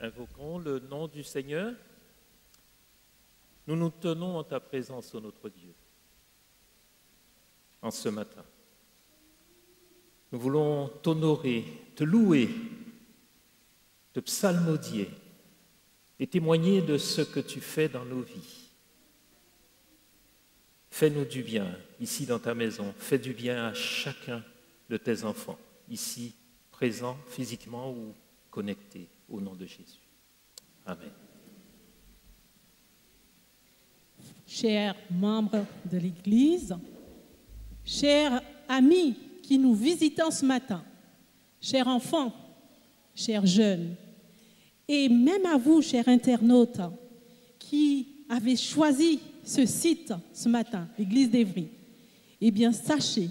Invoquons le nom du Seigneur. Nous nous tenons en ta présence, ô notre Dieu, en ce matin. Nous voulons t'honorer, te louer, te psalmodier et témoigner de ce que tu fais dans nos vies. Fais-nous du bien ici dans ta maison. Fais du bien à chacun de tes enfants, ici présents physiquement ou connectés, au nom de Jésus. Amen. chers membres de l'Église, chers amis qui nous visitent ce matin, chers enfants, chers jeunes, et même à vous, chers internautes, qui avez choisi ce site ce matin, l'Église d'Évry, eh bien, sachez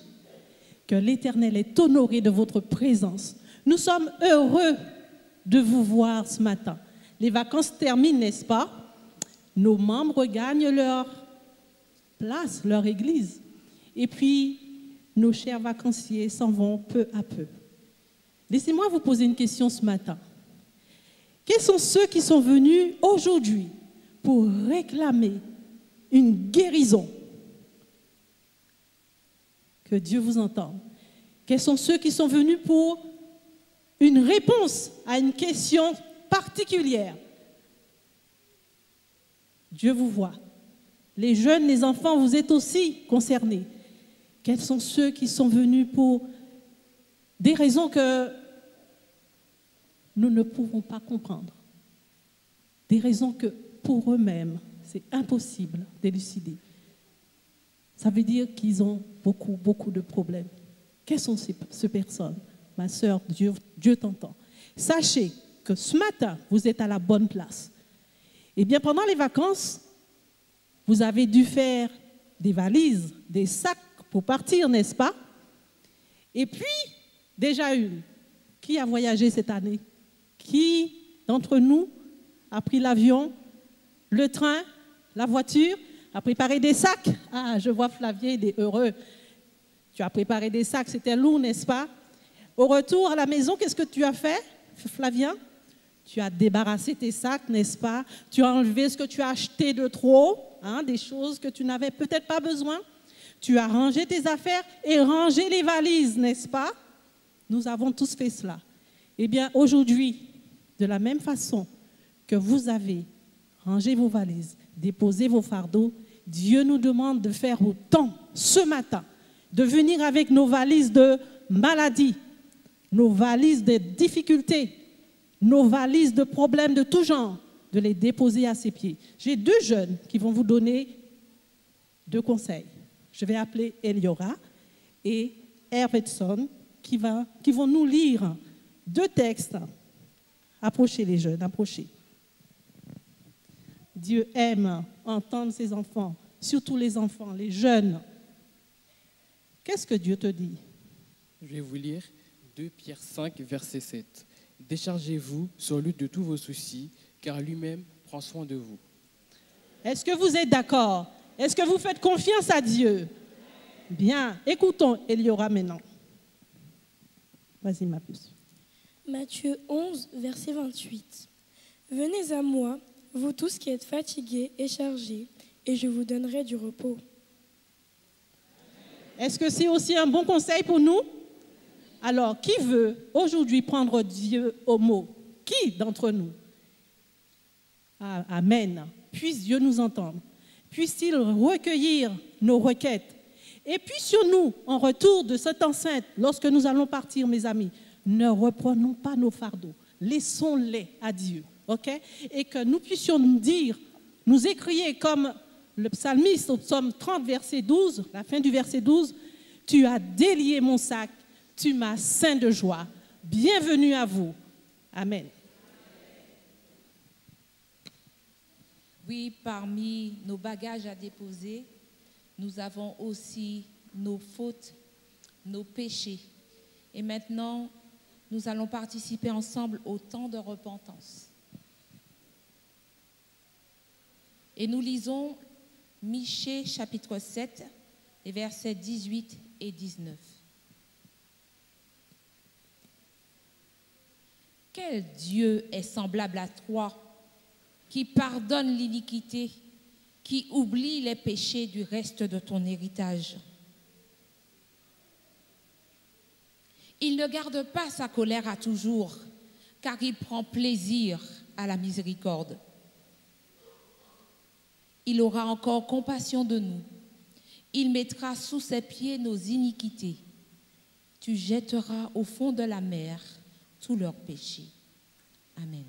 que l'Éternel est honoré de votre présence. Nous sommes heureux de vous voir ce matin. Les vacances terminent, n'est-ce pas? Nos membres gagnent leur place, leur église. Et puis, nos chers vacanciers s'en vont peu à peu. Laissez-moi vous poser une question ce matin. Quels sont ceux qui sont venus aujourd'hui pour réclamer une guérison? Que Dieu vous entende. Quels sont ceux qui sont venus pour une réponse à une question particulière Dieu vous voit. Les jeunes, les enfants, vous êtes aussi concernés. Quels sont ceux qui sont venus pour des raisons que nous ne pouvons pas comprendre? Des raisons que pour eux-mêmes, c'est impossible d'élucider. Ça veut dire qu'ils ont beaucoup, beaucoup de problèmes. Quelles sont ces, personnes? Ma sœur, Dieu, t'entend. Sachez que ce matin, vous êtes à la bonne place. Eh bien, pendant les vacances, vous avez dû faire des valises, des sacs pour partir, n'est-ce pas? Et puis, déjà une. Qui a voyagé cette année? Qui d'entre nous a pris l'avion, le train, la voiture, a préparé des sacs? Ah, je vois Flavien, il est heureux. Tu as préparé des sacs, c'était lourd, n'est-ce pas? Au retour à la maison, qu'est-ce que tu as fait, Flavien? Tu as débarrassé tes sacs, n'est-ce pas? Tu as enlevé ce que tu as acheté de trop, hein, des choses que tu n'avais peut-être pas besoin. Tu as rangé tes affaires et rangé les valises, n'est-ce pas? Nous avons tous fait cela. Eh bien, aujourd'hui, de la même façon que vous avez rangé vos valises, déposé vos fardeaux, Dieu nous demande de faire autant ce matin, de venir avec nos valises de maladie, nos valises de difficultés, nos valises de problèmes de tout genre, de les déposer à ses pieds. J'ai deux jeunes qui vont vous donner deux conseils. Je vais appeler Eliora et Hervetson qui, va, qui vont nous lire deux textes. Approchez les jeunes, approchez. Dieu aime entendre ses enfants, surtout les enfants, les jeunes. Qu'est-ce que Dieu te dit? Je vais vous lire 2 Pierre 5, verset 7. Déchargez-vous sur lui de tous vos soucis, car lui-même prend soin de vous. Est-ce que vous êtes d'accord? Est-ce que vous faites confiance à Dieu? Bien, écoutons Eliora maintenant. Vas-y, ma puce. Matthieu 11, verset 28. Venez à moi, vous tous qui êtes fatigués et chargés, et je vous donnerai du repos. Est-ce que c'est aussi un bon conseil pour nous? Alors, qui veut aujourd'hui prendre Dieu au mot? Qui d'entre nous? Ah, Amen. Puisse Dieu nous entendre. Puisse-t-il recueillir nos requêtes? Et puis sur nous, en retour de cette enceinte, lorsque nous allons partir, mes amis, ne reprenons pas nos fardeaux. Laissons-les à Dieu. OK? Et que nous puissions nous dire, nous écrier comme le psalmiste au psaume 30, verset 12, la fin du verset 12, Tu as délié mon sac, tu m'as saint de joie. Bienvenue à vous. Amen. Oui, parmi nos bagages à déposer, nous avons aussi nos fautes, nos péchés. Et maintenant, nous allons participer ensemble au temps de repentance. Et nous lisons Michée chapitre 7, les versets 18 et 19. Quel Dieu est semblable à toi qui pardonne l'iniquité, qui oublie les péchés du reste de ton héritage? Il ne garde pas sa colère à toujours, car il prend plaisir à la miséricorde. Il aura encore compassion de nous. Il mettra sous ses pieds nos iniquités. Tu jetteras au fond de la mer tous leurs péchés. Amen.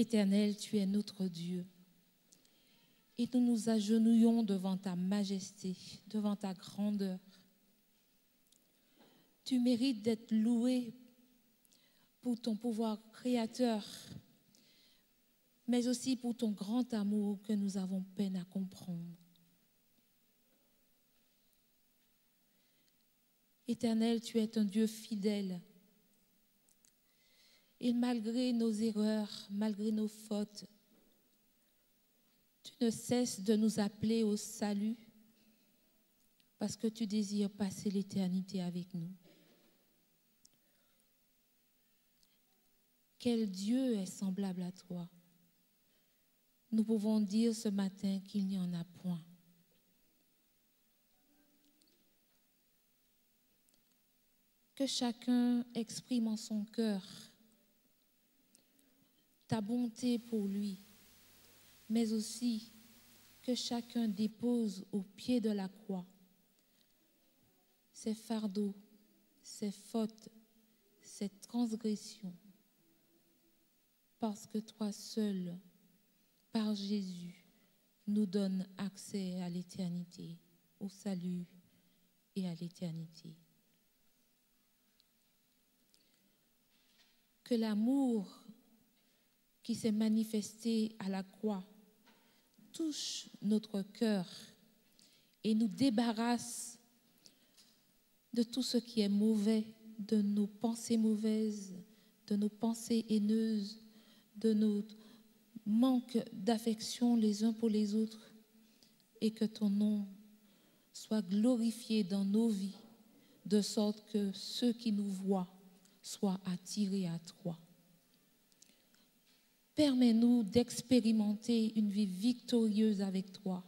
Éternel, tu es notre Dieu. Et nous nous agenouillons devant ta majesté, devant ta grandeur. Tu mérites d'être loué pour ton pouvoir créateur, mais aussi pour ton grand amour que nous avons peine à comprendre. Éternel, tu es un Dieu fidèle. Et malgré nos erreurs, malgré nos fautes, tu ne cesses de nous appeler au salut parce que tu désires passer l'éternité avec nous. Quel Dieu est semblable à toi? Nous pouvons dire ce matin qu'il n'y en a point. Que chacun exprime en son cœur ta bonté pour lui, mais aussi que chacun dépose au pied de la croix ses fardeaux, ses fautes, ses transgressions, parce que toi seul, par Jésus, nous donne accès à l'éternité, au salut et à l'éternité. Que l'amour qui s'est manifesté à la croix touche notre cœur et nous débarrasse de tout ce qui est mauvais, de nos pensées mauvaises, de nos pensées haineuses, de notre manque d'affection les uns pour les autres et que ton nom soit glorifié dans nos vies, de sorte que ceux qui nous voient soient attirés à toi. Permets-nous d'expérimenter une vie victorieuse avec toi,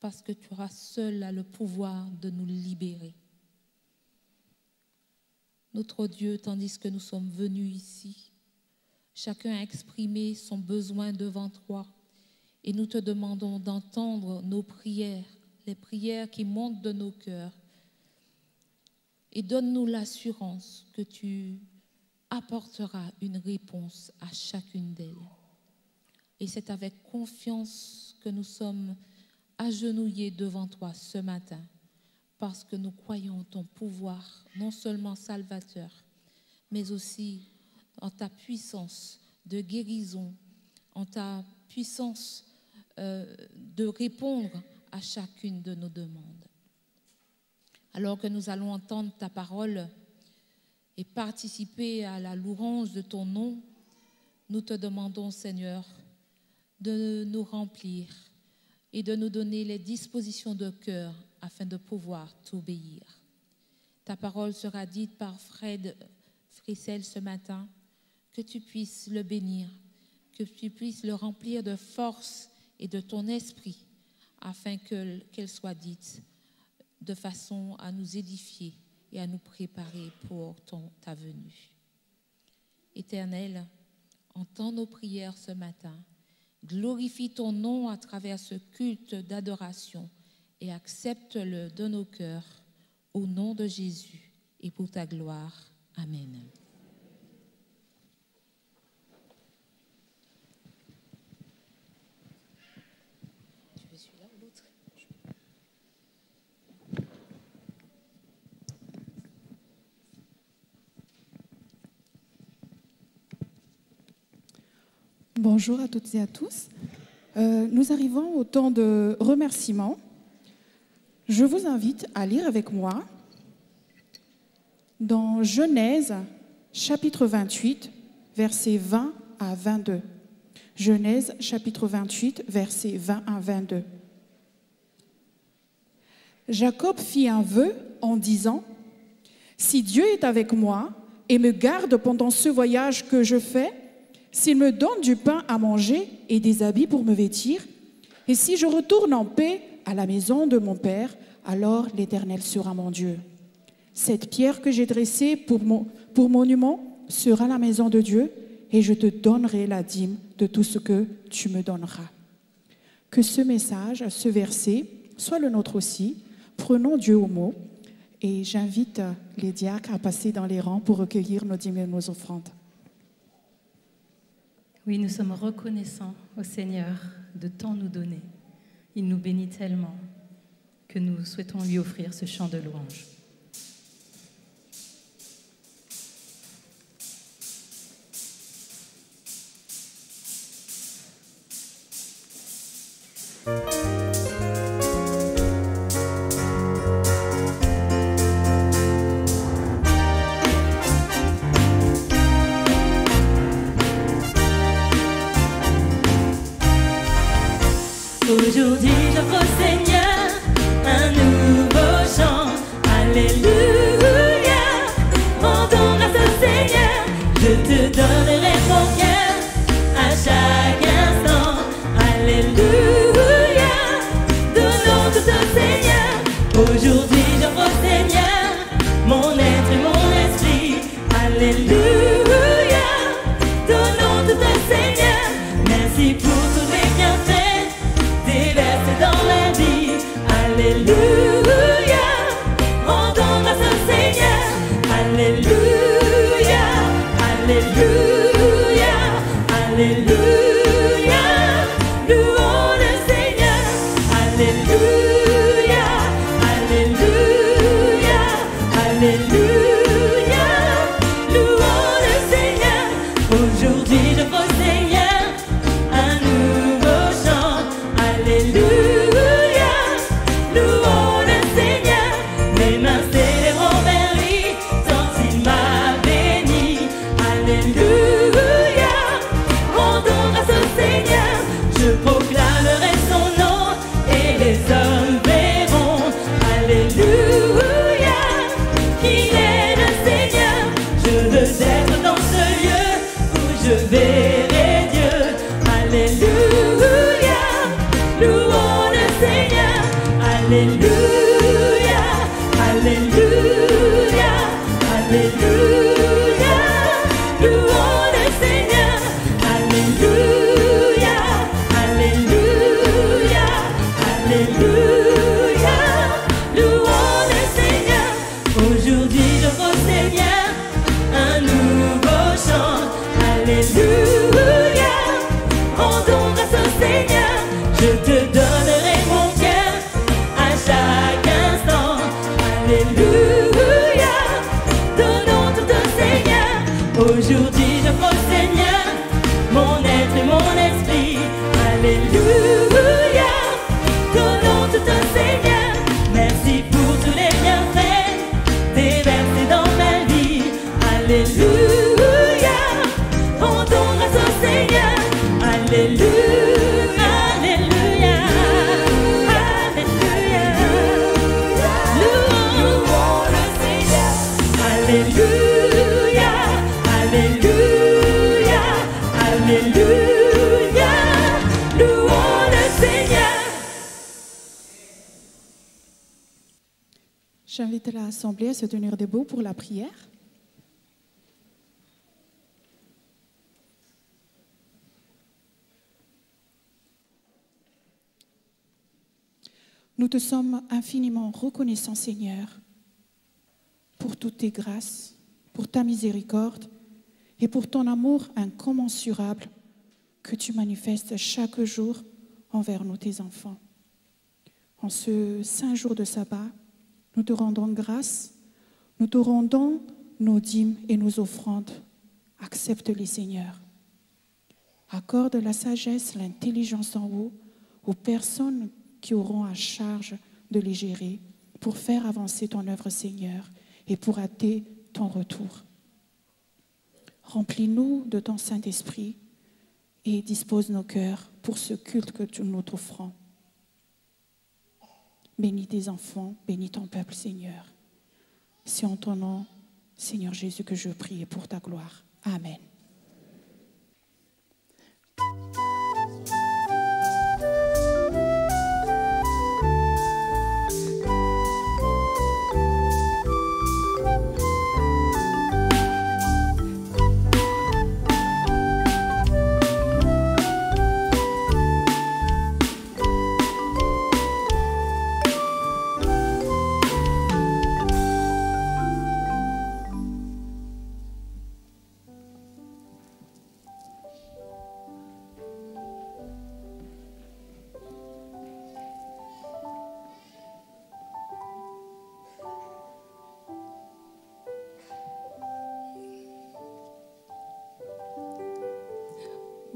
parce que tu auras seul le pouvoir de nous libérer. Notre Dieu, tandis que nous sommes venus ici, chacun a exprimé son besoin devant toi, et nous te demandons d'entendre nos prières, les prières qui montent de nos cœurs, et donne-nous l'assurance que tu apporteras une réponse à chacune d'elles. Et c'est avec confiance que nous sommes agenouillés devant toi ce matin, parce que nous croyons en ton pouvoir, non seulement salvateur, mais aussi en ta puissance de guérison, en ta puissance euh, de répondre à chacune de nos demandes. Alors que nous allons entendre ta parole et participer à la louange de ton nom, nous te demandons, Seigneur, de nous remplir et de nous donner les dispositions de cœur afin de pouvoir t'obéir. Ta parole sera dite par Fred Frissel ce matin, que tu puisses le bénir, que tu puisses le remplir de force et de ton esprit, afin que- qu'elle soit dite de façon à nous édifier et à nous préparer pour ton, ta venue. Éternel, entends nos prières ce matin. Glorifie ton nom à travers ce culte d'adoration et accepte-le de nos cœurs au nom de Jésus et pour ta gloire. Amen. Tu veux celui-là ou l'autre Bonjour à toutes et à tous. Euh, nous arrivons au temps de remerciements. Je vous invite à lire avec moi dans Genèse chapitre 28, versets 20 à 22. Genèse chapitre 28, versets 20 à 22. Jacob fit un vœu en disant, Si Dieu est avec moi et me garde pendant ce voyage que je fais, s'il me donne du pain à manger et des habits pour me vêtir, et si je retourne en paix à la maison de mon Père, alors l'Éternel sera mon Dieu. Cette pierre que j'ai dressée pour, mon, monument sera la maison de Dieu, et je te donnerai la dîme de tout ce que tu me donneras. Que ce message, ce verset, soit le nôtre aussi. Prenons Dieu au mot, et j'invite les diacres à passer dans les rangs pour recueillir nos dîmes et nos offrandes. Oui, nous sommes reconnaissants au Seigneur de tant nous donner. Il nous bénit tellement que nous souhaitons lui offrir ce chant de louange. to this. Infiniment reconnaissants, Seigneur, pour toutes tes grâces, pour ta miséricorde et pour ton amour incommensurable que tu manifestes chaque jour envers nous, tes enfants. En ce saint jour de sabbat, nous te rendons grâce, nous te rendons nos dîmes et nos offrandes. Accepte-les, Seigneur. Accorde la sagesse, l'intelligence en haut aux personnes qui auront à charge de les gérer pour faire avancer ton œuvre, Seigneur, et pour hâter ton retour. Remplis-nous de ton Saint-Esprit et dispose nos cœurs pour ce culte que tu nous t'offrons. Bénis tes enfants, bénis ton peuple, Seigneur. C'est en ton nom, Seigneur Jésus, que je prie et pour ta gloire. Amen.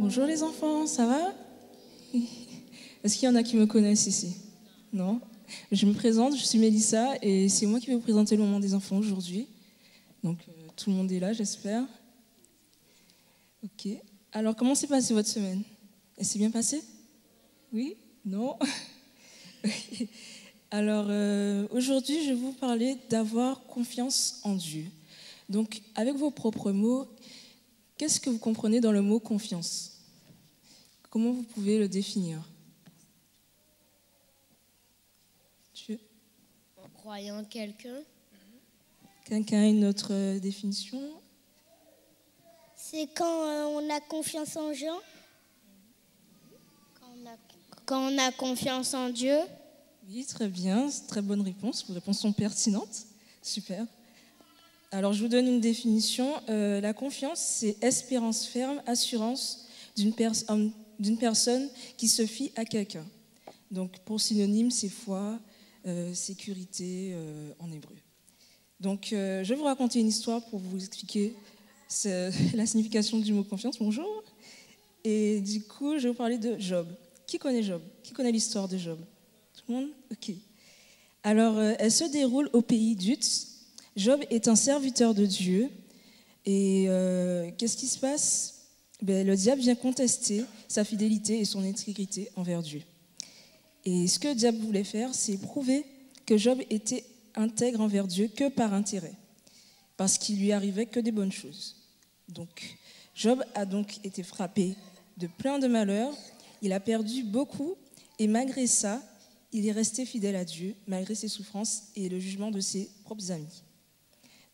Bonjour les enfants, ça va? Est-ce qu'il y en a qui me connaissent ici? Non? Je me présente, je suis Mélissa et c'est moi qui vais vous présenter le moment des enfants aujourd'hui. Donc euh, tout le monde est là, j'espère. Ok. Alors comment s'est passée votre semaine? Elle s'est bien passée? Oui? Non? Alors euh, aujourd'hui, je vais vous parler d'avoir confiance en Dieu. Donc avec vos propres mots, Qu'est-ce que vous comprenez dans le mot confiance? Comment vous pouvez le définir? Dieu En croyant quelqu'un. Quelqu'un a une autre euh, définition? C'est quand euh, on a confiance en gens. Quand on a, quand on a confiance en Dieu. Oui, très bien, très bonne réponse. Vos réponses sont pertinentes. Super. Alors, je vous donne une définition. Euh, la confiance, c'est espérance ferme, assurance d'une personne qui se fie à quelqu'un. Donc, pour synonyme, c'est foi, euh, sécurité euh, en hébreu. Donc, je vais vous raconter une histoire pour vous expliquer la signification du mot confiance. Bonjour. Et du coup, je vais vous parler de Job. Qui connaît Job? Qui connaît l'histoire de Job? Tout le monde? Ok. Alors, elle se déroule au pays d'Utz, Job est un serviteur de Dieu. Et euh, qu'est-ce qui se passe? Ben, Le diable vient contester sa fidélité et son intégrité envers Dieu. Et ce que le diable voulait faire, c'est prouver que Job était intègre envers Dieu que par intérêt, parce qu'il lui arrivait que des bonnes choses. Donc, Job a donc été frappé de plein de malheurs, il a perdu beaucoup, et malgré ça, il est resté fidèle à Dieu, malgré ses souffrances et le jugement de ses propres amis.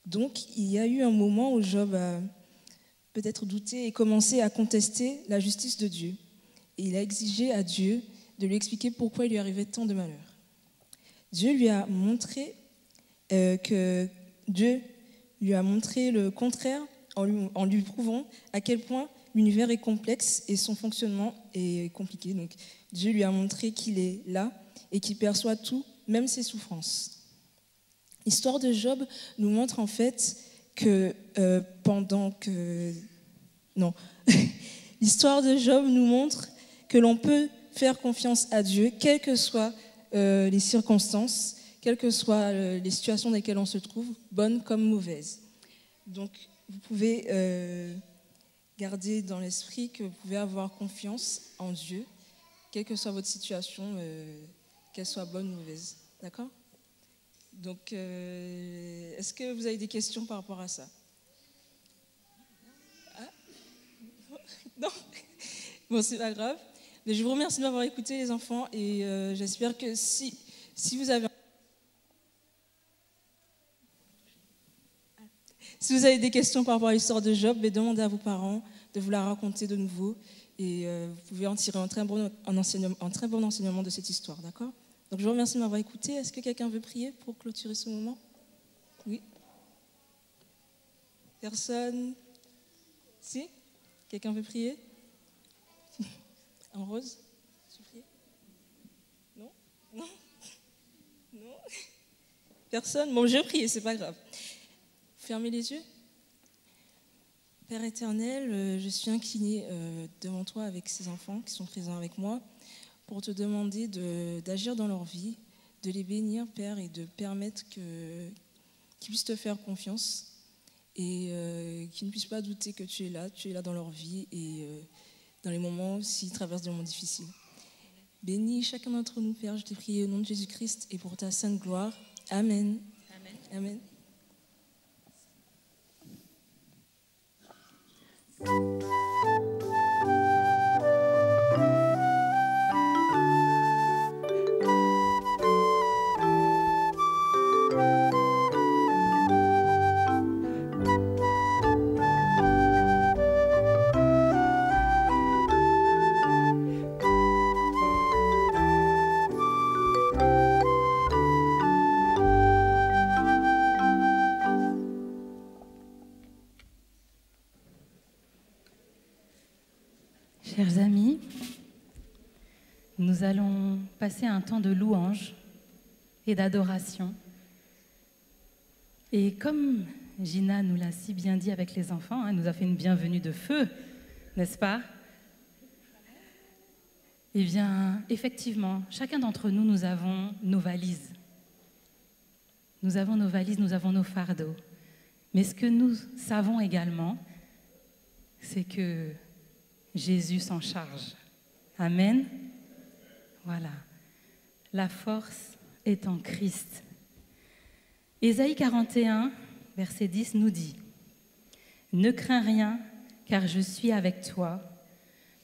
Donc, il y a eu un moment où Job a peut-être douté et commencé à contester la justice de Dieu. Et il a exigé à Dieu de lui expliquer pourquoi il lui arrivait tant de malheurs. Dieu lui a montré euh, que Dieu lui a montré le contraire en lui, en lui prouvant à quel point l'univers est complexe et son fonctionnement est compliqué. Donc Dieu lui a montré qu'il est là et qu'il perçoit tout, même ses souffrances. L'histoire de Job nous montre en fait que euh, pendant que... Non. L'histoire de Job nous montre que l'on peut faire confiance à Dieu, quelles que soient euh, les circonstances, quelles que soient euh, les situations dans lesquelles on se trouve, bonnes comme mauvaises. Donc, vous pouvez garder dans l'esprit que vous pouvez avoir confiance en Dieu, quelle que soit votre situation, qu'elle soit bonne ou mauvaise. D'accord? Donc, euh, est-ce que vous avez des questions par rapport à ça? Ah Non Bon, c'est pas grave. Je vous remercie de m'avoir écouté, les enfants, et euh, j'espère que si, vous avez Si vous avez des questions par rapport à l'histoire de Job, demandez à vos parents de vous la raconter de nouveau. Et euh, vous pouvez en tirer un très, bon, un très bon enseignement de cette histoire, d'accord? Donc je vous remercie de m'avoir écouté. Est-ce que quelqu'un veut prier pour clôturer ce moment? Oui. Personne? Si? Quelqu'un veut prier? En rose? Non? Non? Non? Personne? Bon, je prier, c'est pas grave. Fermez les yeux. Père éternel, euh, je suis inclinée euh, devant toi avec ces enfants qui sont présents avec moi pour te demander de- d'agir dans leur vie, de les bénir, Père, et de permettre que- qu'ils puissent te faire confiance et euh, qu'ils ne puissent pas douter que tu es là, tu es là dans leur vie et euh, dans les moments s'ils traversent des moments difficiles. Bénis chacun d'entre nous, Père, je t'ai prié au nom de Jésus-Christ et pour ta sainte gloire. Amen. Amen. Chers passer un temps de louange et d'adoration. Et comme Gina nous l'a si bien dit avec les enfants, hein, elle nous a fait une bienvenue de feu, n'est-ce pas? Eh bien, effectivement, chacun d'entre nous, nous avons nos valises. Nous avons nos valises, nous avons nos fardeaux. Mais ce que nous savons également, c'est que Jésus s'en charge. Amen. Voilà. La force est en Christ. Ésaïe 41, verset 10 nous dit, Ne crains rien, car je suis avec toi.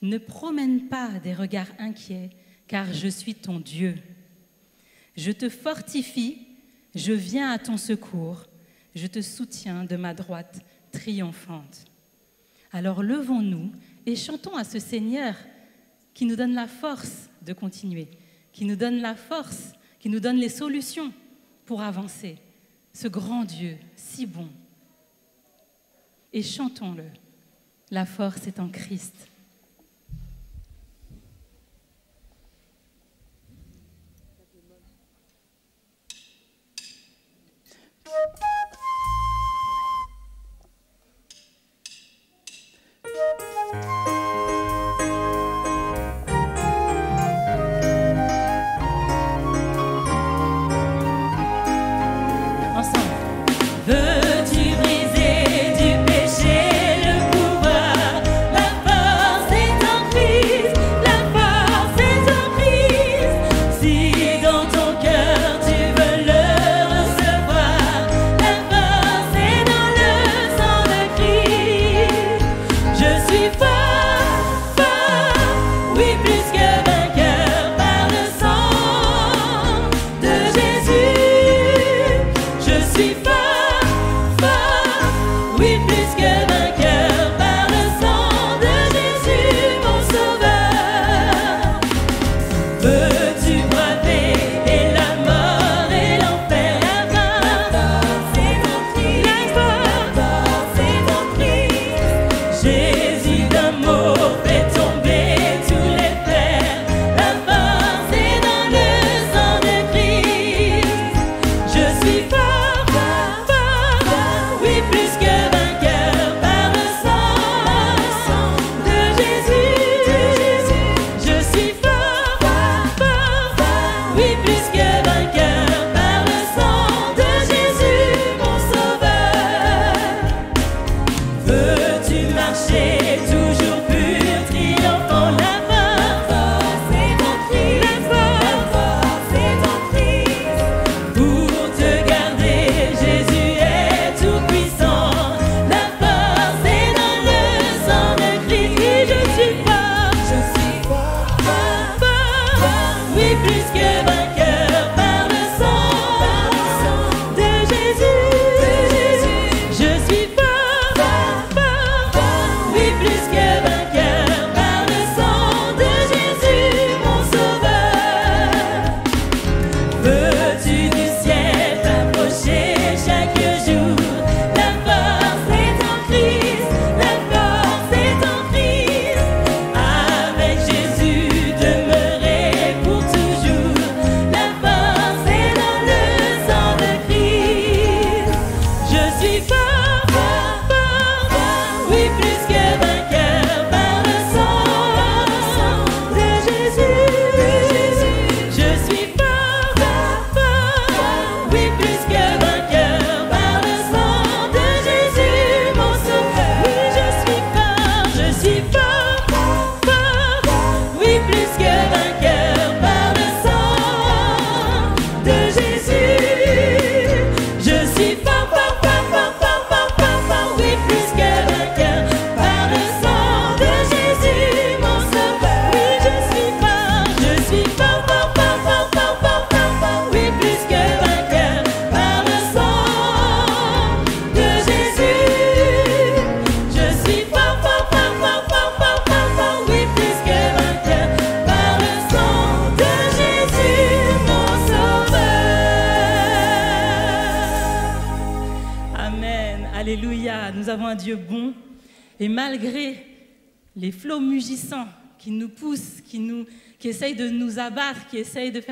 Ne promène pas des regards inquiets, car je suis ton Dieu. Je te fortifie, je viens à ton secours, je te soutiens de ma droite triomphante. Alors levons-nous et chantons à ce Seigneur qui nous donne la force de continuer, qui nous donne la force, qui nous donne les solutions pour avancer. Ce grand Dieu, si bon. Et chantons-le. La force est en Christ.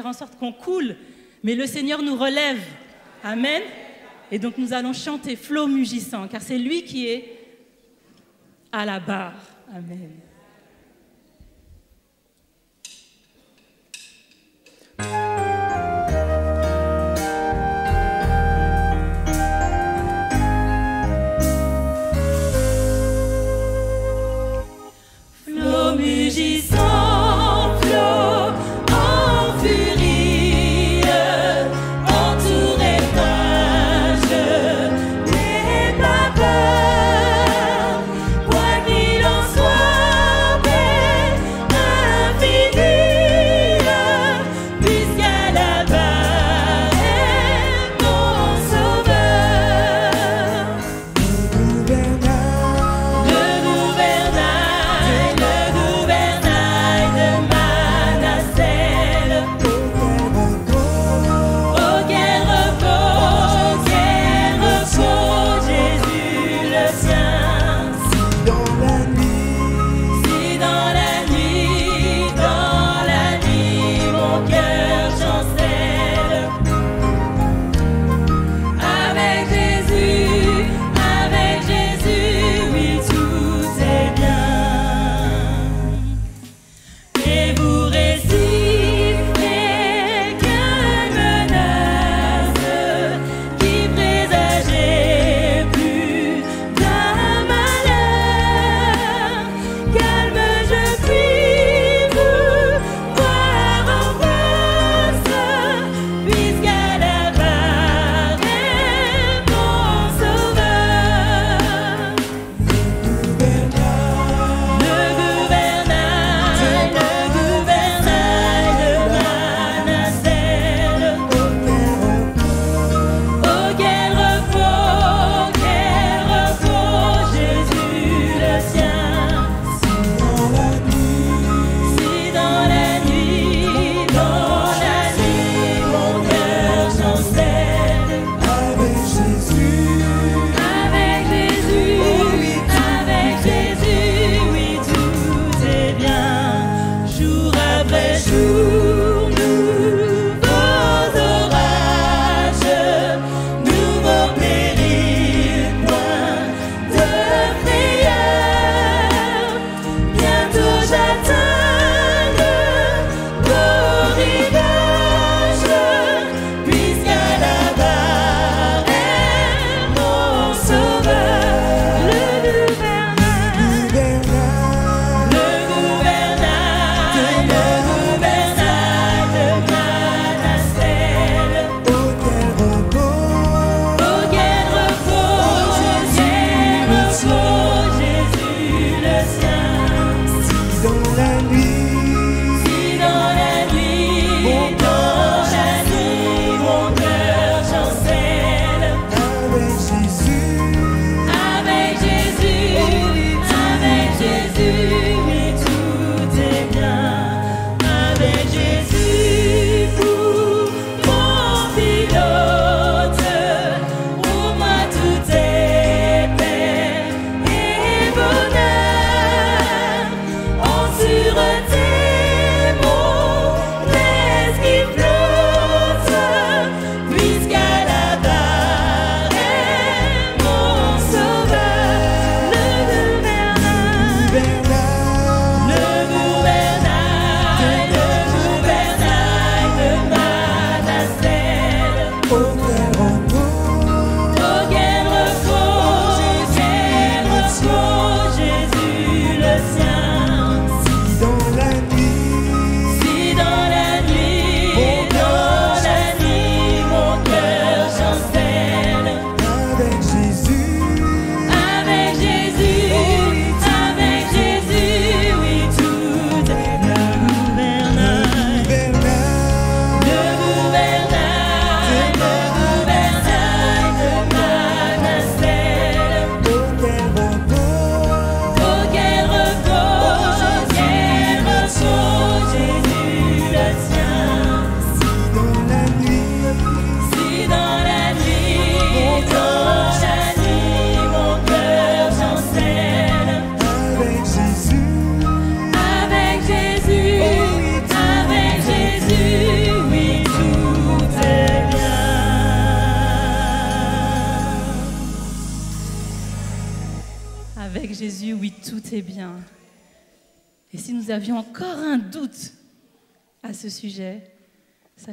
En sorte qu'on coule, mais le Seigneur nous relève. Amen. Et donc nous allons chanter flots mugissants, car c'est lui qui est à la barre.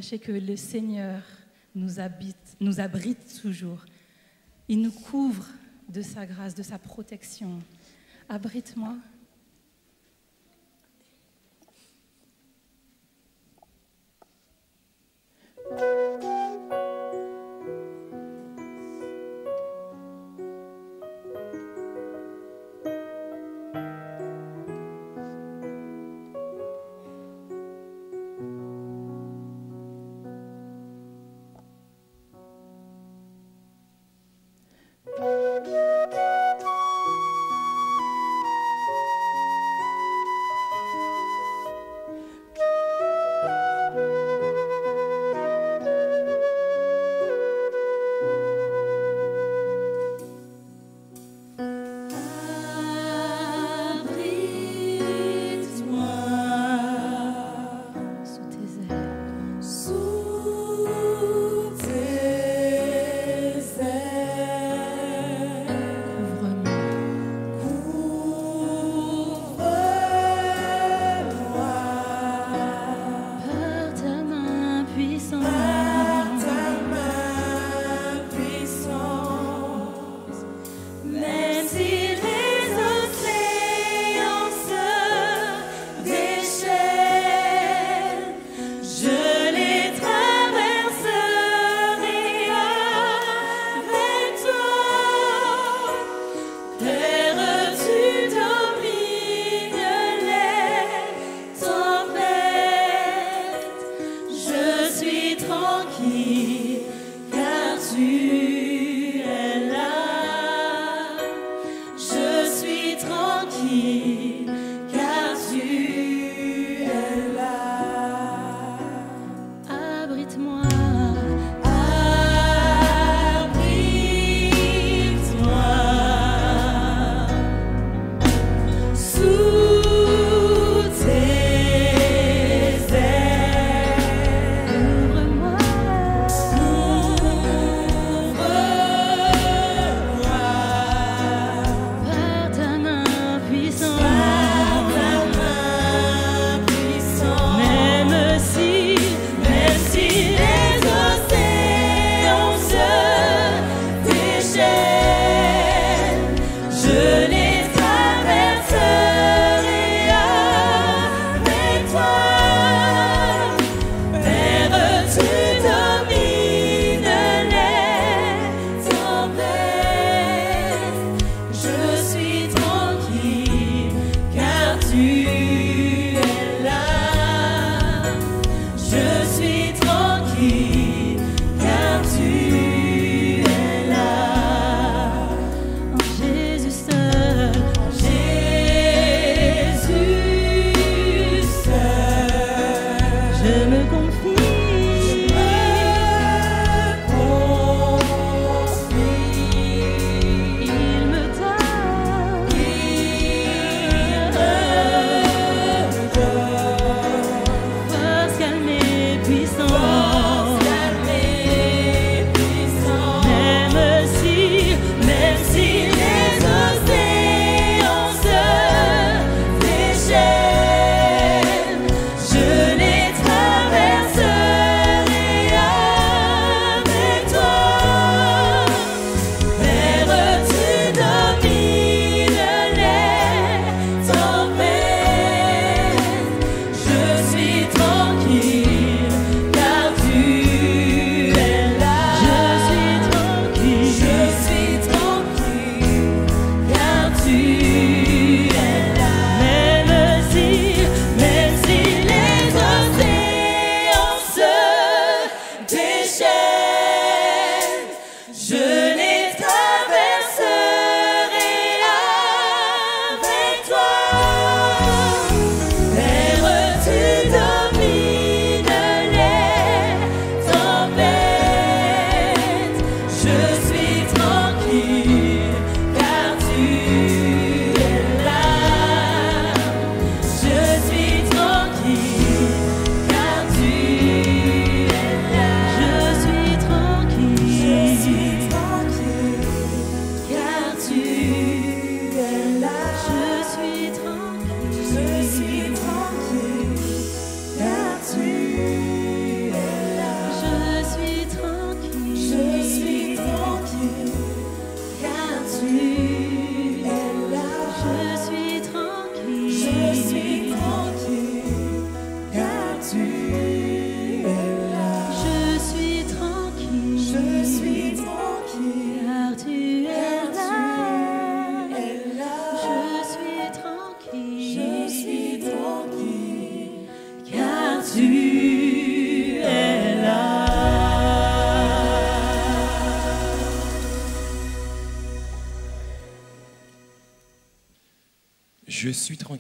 Sachez que le Seigneur nous, habite, nous abrite toujours. Il nous couvre de sa grâce, de sa protection. Abrite-moi. 嘟嘟嘟嘟。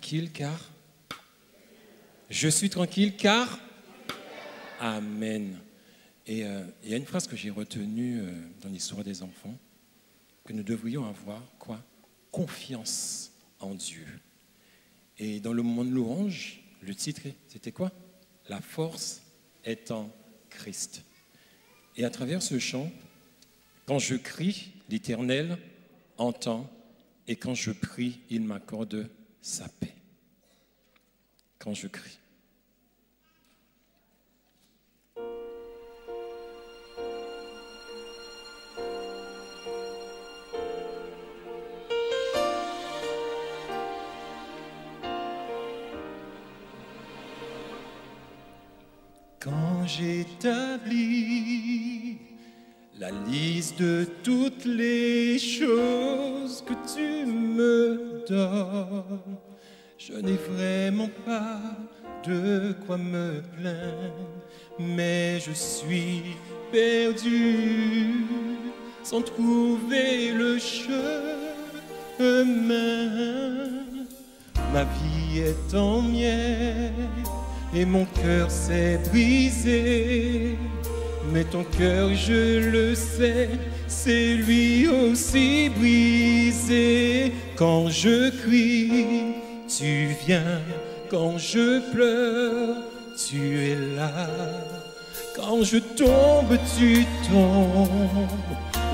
Tranquille car je suis tranquille car Amen. Et euh, il y a une phrase que j'ai retenue euh, dans l'histoire des enfants, que nous devrions avoir quoi? Confiance en Dieu. Et dans le moment de louange, le titre, c'était quoi? La force est en Christ. Et à travers ce chant, quand je crie, l'Éternel entend, et quand je prie, il m'accorde sa paix. Quand je crie. Quand j'établis la liste de toutes les choses que tu me je n'ai vraiment pas de quoi me plaindre, mais je suis perdu sans trouver le chemin. Ma vie est en miel et mon cœur s'est brisé. Mais ton cœur, je le sais, c'est lui aussi brisé. Quand je crie, tu viens. Quand je pleure, tu es là. Quand je tombe, tu tombes.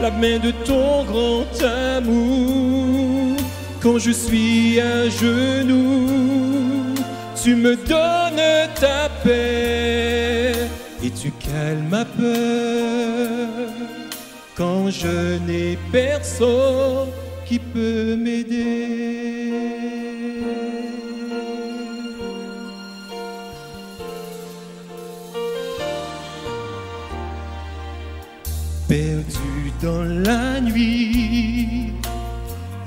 La main de ton grand amour. Quand je suis à genoux, tu me donnes ta paix et tu calmes ma peur. Quand je n'ai personne qui peut m'aider. Perdu dans la nuit,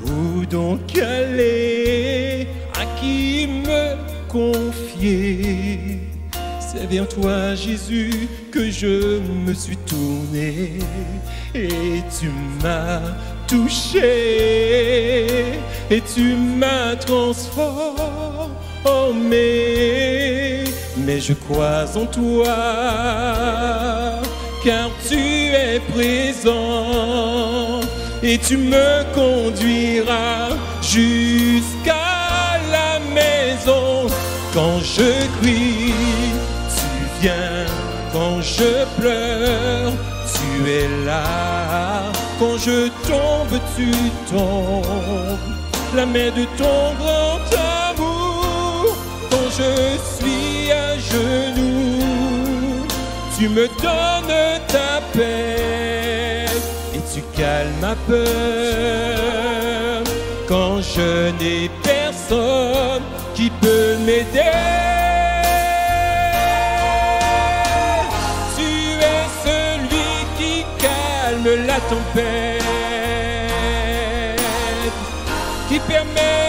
où donc aller, à qui me confier? C'est vers toi, Jésus, que je me suis tourné et tu m'as touché et tu m'as transformé. Mais je crois en toi, car tu es présent et tu me conduiras jusqu'à la maison. Quand je crie, tu viens. Quand je pleure, tu es là. Quand je tombe, tu tombes. La main de ton grand amour. Quand je suis à genoux, tu me donnes ta paix et tu calmes ma peur. Quand je n'ai personne qui peut m'aider. Calme la tempête,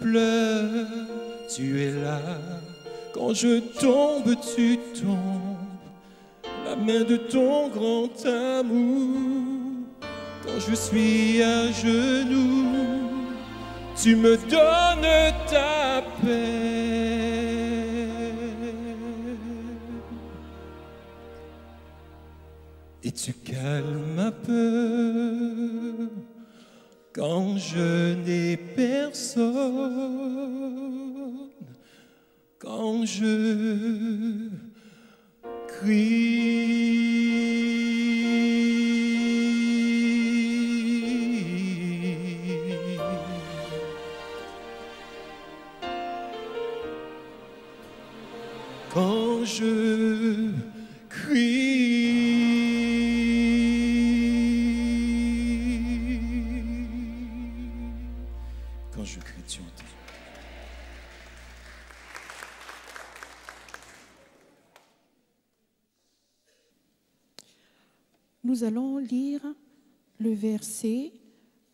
pleure, tu es là. Quand je tombe, tu tombes. La main de ton grand amour. Quand je suis à genoux, tu me donnes ta paix. Et tu calmes ma peur quand je n'ai personne, quand je crie. Le verset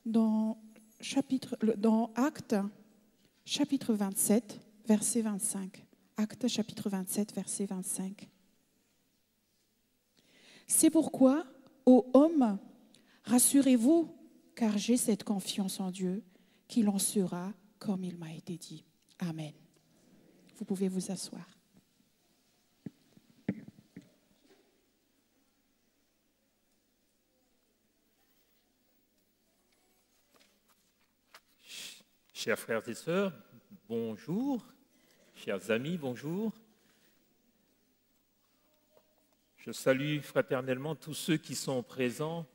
dans, chapitre, dans Actes, chapitre 27, verset 25. Actes, chapitre 27, verset 25. C'est pourquoi, ô hommes, rassurez-vous, car j'ai cette confiance en Dieu qu'il en sera comme il m'a été dit. Amen. Vous pouvez vous asseoir. Chers frères et sœurs, bonjour. Chers amis, bonjour. Je salue fraternellement tous ceux qui sont présents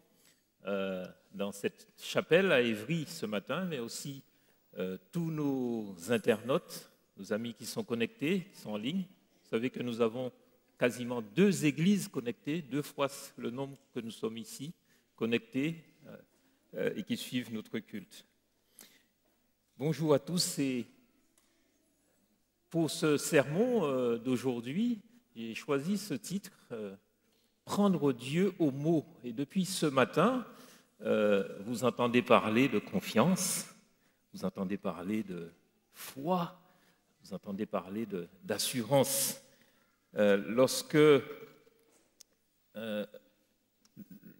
euh, dans cette chapelle à Évry ce matin, mais aussi euh, tous nos internautes, nos amis qui sont connectés, qui sont en ligne. Vous savez que nous avons quasiment deux églises connectées, deux fois le nombre que nous sommes ici, connectés euh, euh, et qui suivent notre culte. Bonjour à tous et pour ce sermon euh, d'aujourd'hui, j'ai choisi ce titre, euh, Prendre Dieu au mot. Et depuis ce matin, euh, vous entendez parler de confiance, vous entendez parler de foi, vous entendez parler d'assurance. Lorsque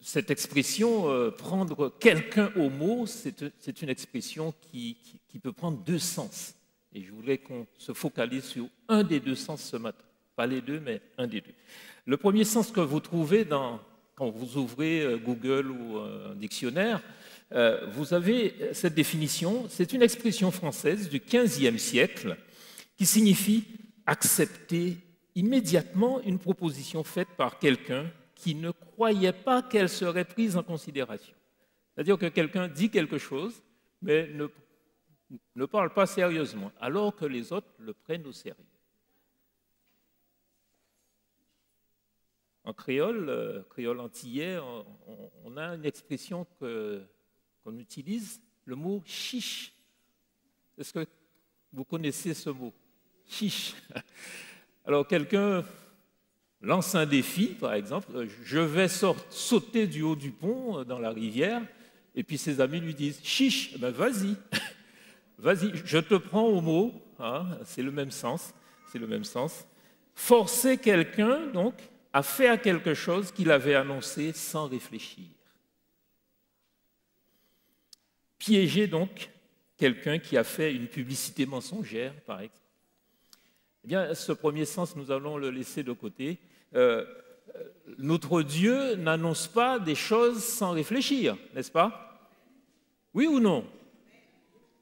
cette expression, prendre quelqu'un au mot, c'est une expression qui- qui peut prendre deux sens. Et je voulais qu'on se focalise sur un des deux sens ce matin. Pas les deux, mais un des deux. Le premier sens que vous trouvez quand vous ouvrez euh, Google ou euh, un dictionnaire, euh, vous avez cette définition. C'est une expression française du XVe siècle qui signifie accepter immédiatement une proposition faite par quelqu'un qui ne croyait pas qu'elle serait prise en considération. C'est-à-dire que quelqu'un dit quelque chose, mais ne, ne parle pas sérieusement, alors que les autres le prennent au sérieux. En créole, euh, créole antillais, on, a une expression qu'on utilise, le mot chiche. Est-ce que vous connaissez ce mot Chiche? Alors quelqu'un lance un défi, par exemple, euh, je vais sauter du haut du pont euh, dans la rivière, et puis ses amis lui disent, chiche, ben vas-y, vas-y, je te prends au mot, hein, c'est le même sens, c'est le même sens. Forcer quelqu'un, donc, à faire quelque chose qu'il avait annoncé sans réfléchir. Piéger, donc, quelqu'un qui a fait une publicité mensongère, par exemple. Eh bien, ce premier sens, nous allons le laisser de côté. Euh, euh, notre Dieu n'annonce pas des choses sans réfléchir, n'est-ce pas? Oui ou non?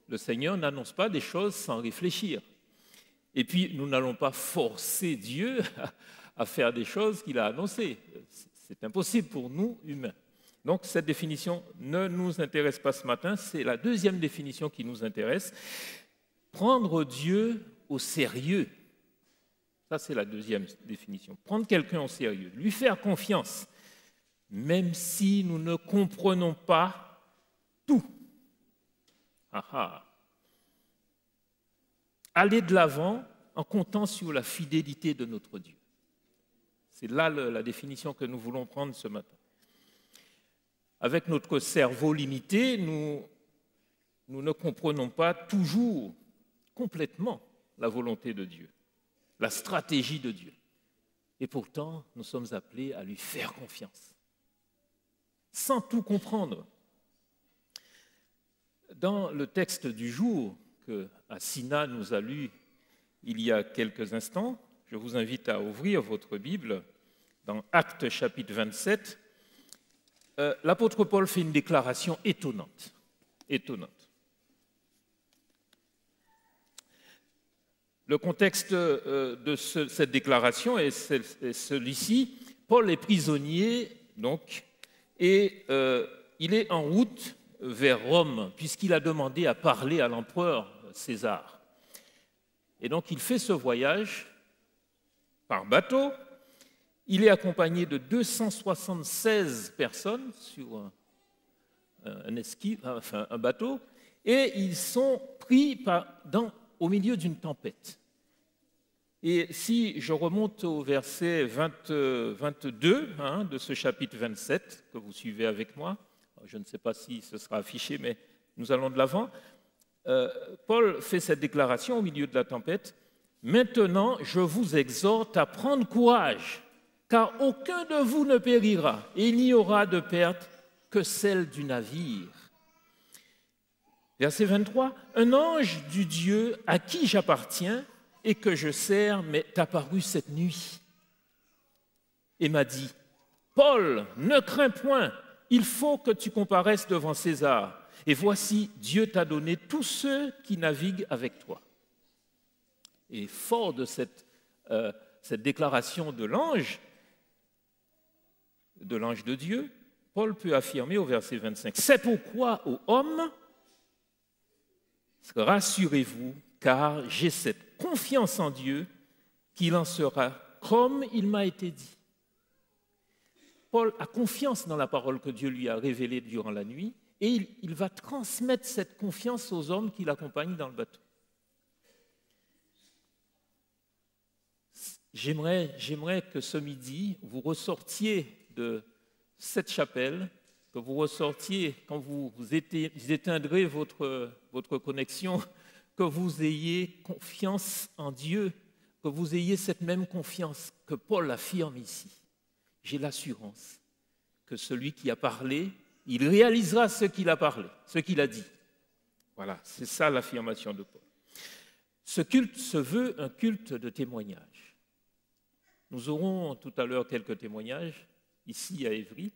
Le Seigneur n'annonce pas des choses sans réfléchir. Et puis, nous n'allons pas forcer Dieu à faire des choses qu'il a annoncées. C'est impossible pour nous, humains. Donc, cette définition ne nous intéresse pas ce matin. C'est la deuxième définition qui nous intéresse. Prendre Dieu au sérieux. Ça, c'est la deuxième définition. Prendre quelqu'un au sérieux, lui faire confiance, même si nous ne comprenons pas tout. Ah ah. Aller de l'avant en comptant sur la fidélité de notre Dieu. C'est là la définition que nous voulons prendre ce matin. Avec notre cerveau limité, nous, nous ne comprenons pas toujours complètement la volonté de Dieu, la stratégie de Dieu. Et pourtant, nous sommes appelés à lui faire confiance, sans tout comprendre. Dans le texte du jour que Assina nous a lu il y a quelques instants, je vous invite à ouvrir votre Bible dans Actes chapitre 27. Euh, L'apôtre Paul fait une déclaration étonnante. Étonnante. Le contexte euh, de ce- cette déclaration est celui-ci. Paul est prisonnier, donc, et euh, il est en route vers Rome, puisqu'il a demandé à parler à l'empereur César. Et donc, il fait ce voyage par bateau. Il est accompagné de 276 personnes sur un, un esquif- enfin, un bateau, et ils sont pris par- dans- au milieu d'une tempête. Et si je remonte au verset 20, euh, 22 hein, de ce chapitre 27 que vous suivez avec moi, je ne sais pas si ce sera affiché, mais nous allons de l'avant. Euh, Paul fait cette déclaration au milieu de la tempête. Maintenant, je vous exhorte à prendre courage, car aucun de vous ne périra, et il n'y aura de perte que celle du navire. Verset 23, un ange du Dieu à qui j'appartiens et que je sers m'est apparu cette nuit et m'a dit, Paul, ne crains point, il faut que tu comparaisses devant César. Et voici, Dieu t'a donné tous ceux qui naviguent avec toi. Et fort de cette, euh, déclaration de l'ange, de l'ange de Dieu, Paul peut affirmer au verset 25, C'est pourquoi, ô homme, rassurez-vous, car j'ai cette confiance en Dieu qu'il en sera comme il m'a été dit. Paul a confiance dans la parole que Dieu lui a révélée durant la nuit et il, va transmettre cette confiance aux hommes qui l'accompagnent dans le bateau. J'aimerais, j'aimerais que ce midi, vous ressortiez de cette chapelle, que vous ressortiez, quand vous, vous éteindrez votre, votre connexion, que vous ayez confiance en Dieu, que vous ayez cette même confiance que Paul affirme ici. J'ai l'assurance que celui qui a parlé, il réalisera ce qu'il a parlé, ce qu'il a dit. Voilà, c'est ça l'affirmation de Paul. Ce culte se veut un culte de témoignage. Nous aurons tout à l'heure quelques témoignages ici à Évry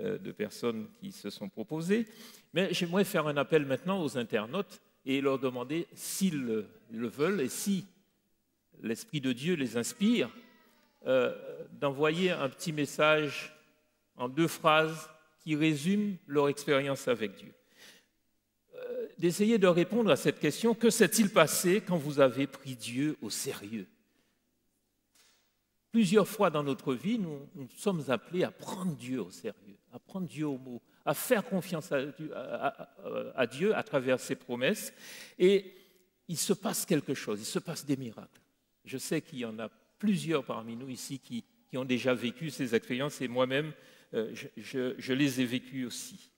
euh, de personnes qui se sont proposées, mais j'aimerais faire un appel maintenant aux internautes et leur demander s'ils le veulent et si l'Esprit de Dieu les inspire, euh, d'envoyer un petit message en deux phrases qui résument leur expérience avec Dieu. Euh, d'essayer de répondre à cette question, que s'est-il passé quand vous avez pris Dieu au sérieux? Plusieurs fois dans notre vie, nous, sommes appelés à prendre Dieu au sérieux, à prendre Dieu au mot, à faire confiance à Dieu, à, à Dieu à travers ses promesses. Et il se passe quelque chose, il se passe des miracles. Je sais qu'il y en a plusieurs parmi nous ici qui, ont déjà vécu ces expériences et moi-même, euh, je, les ai vécues aussi.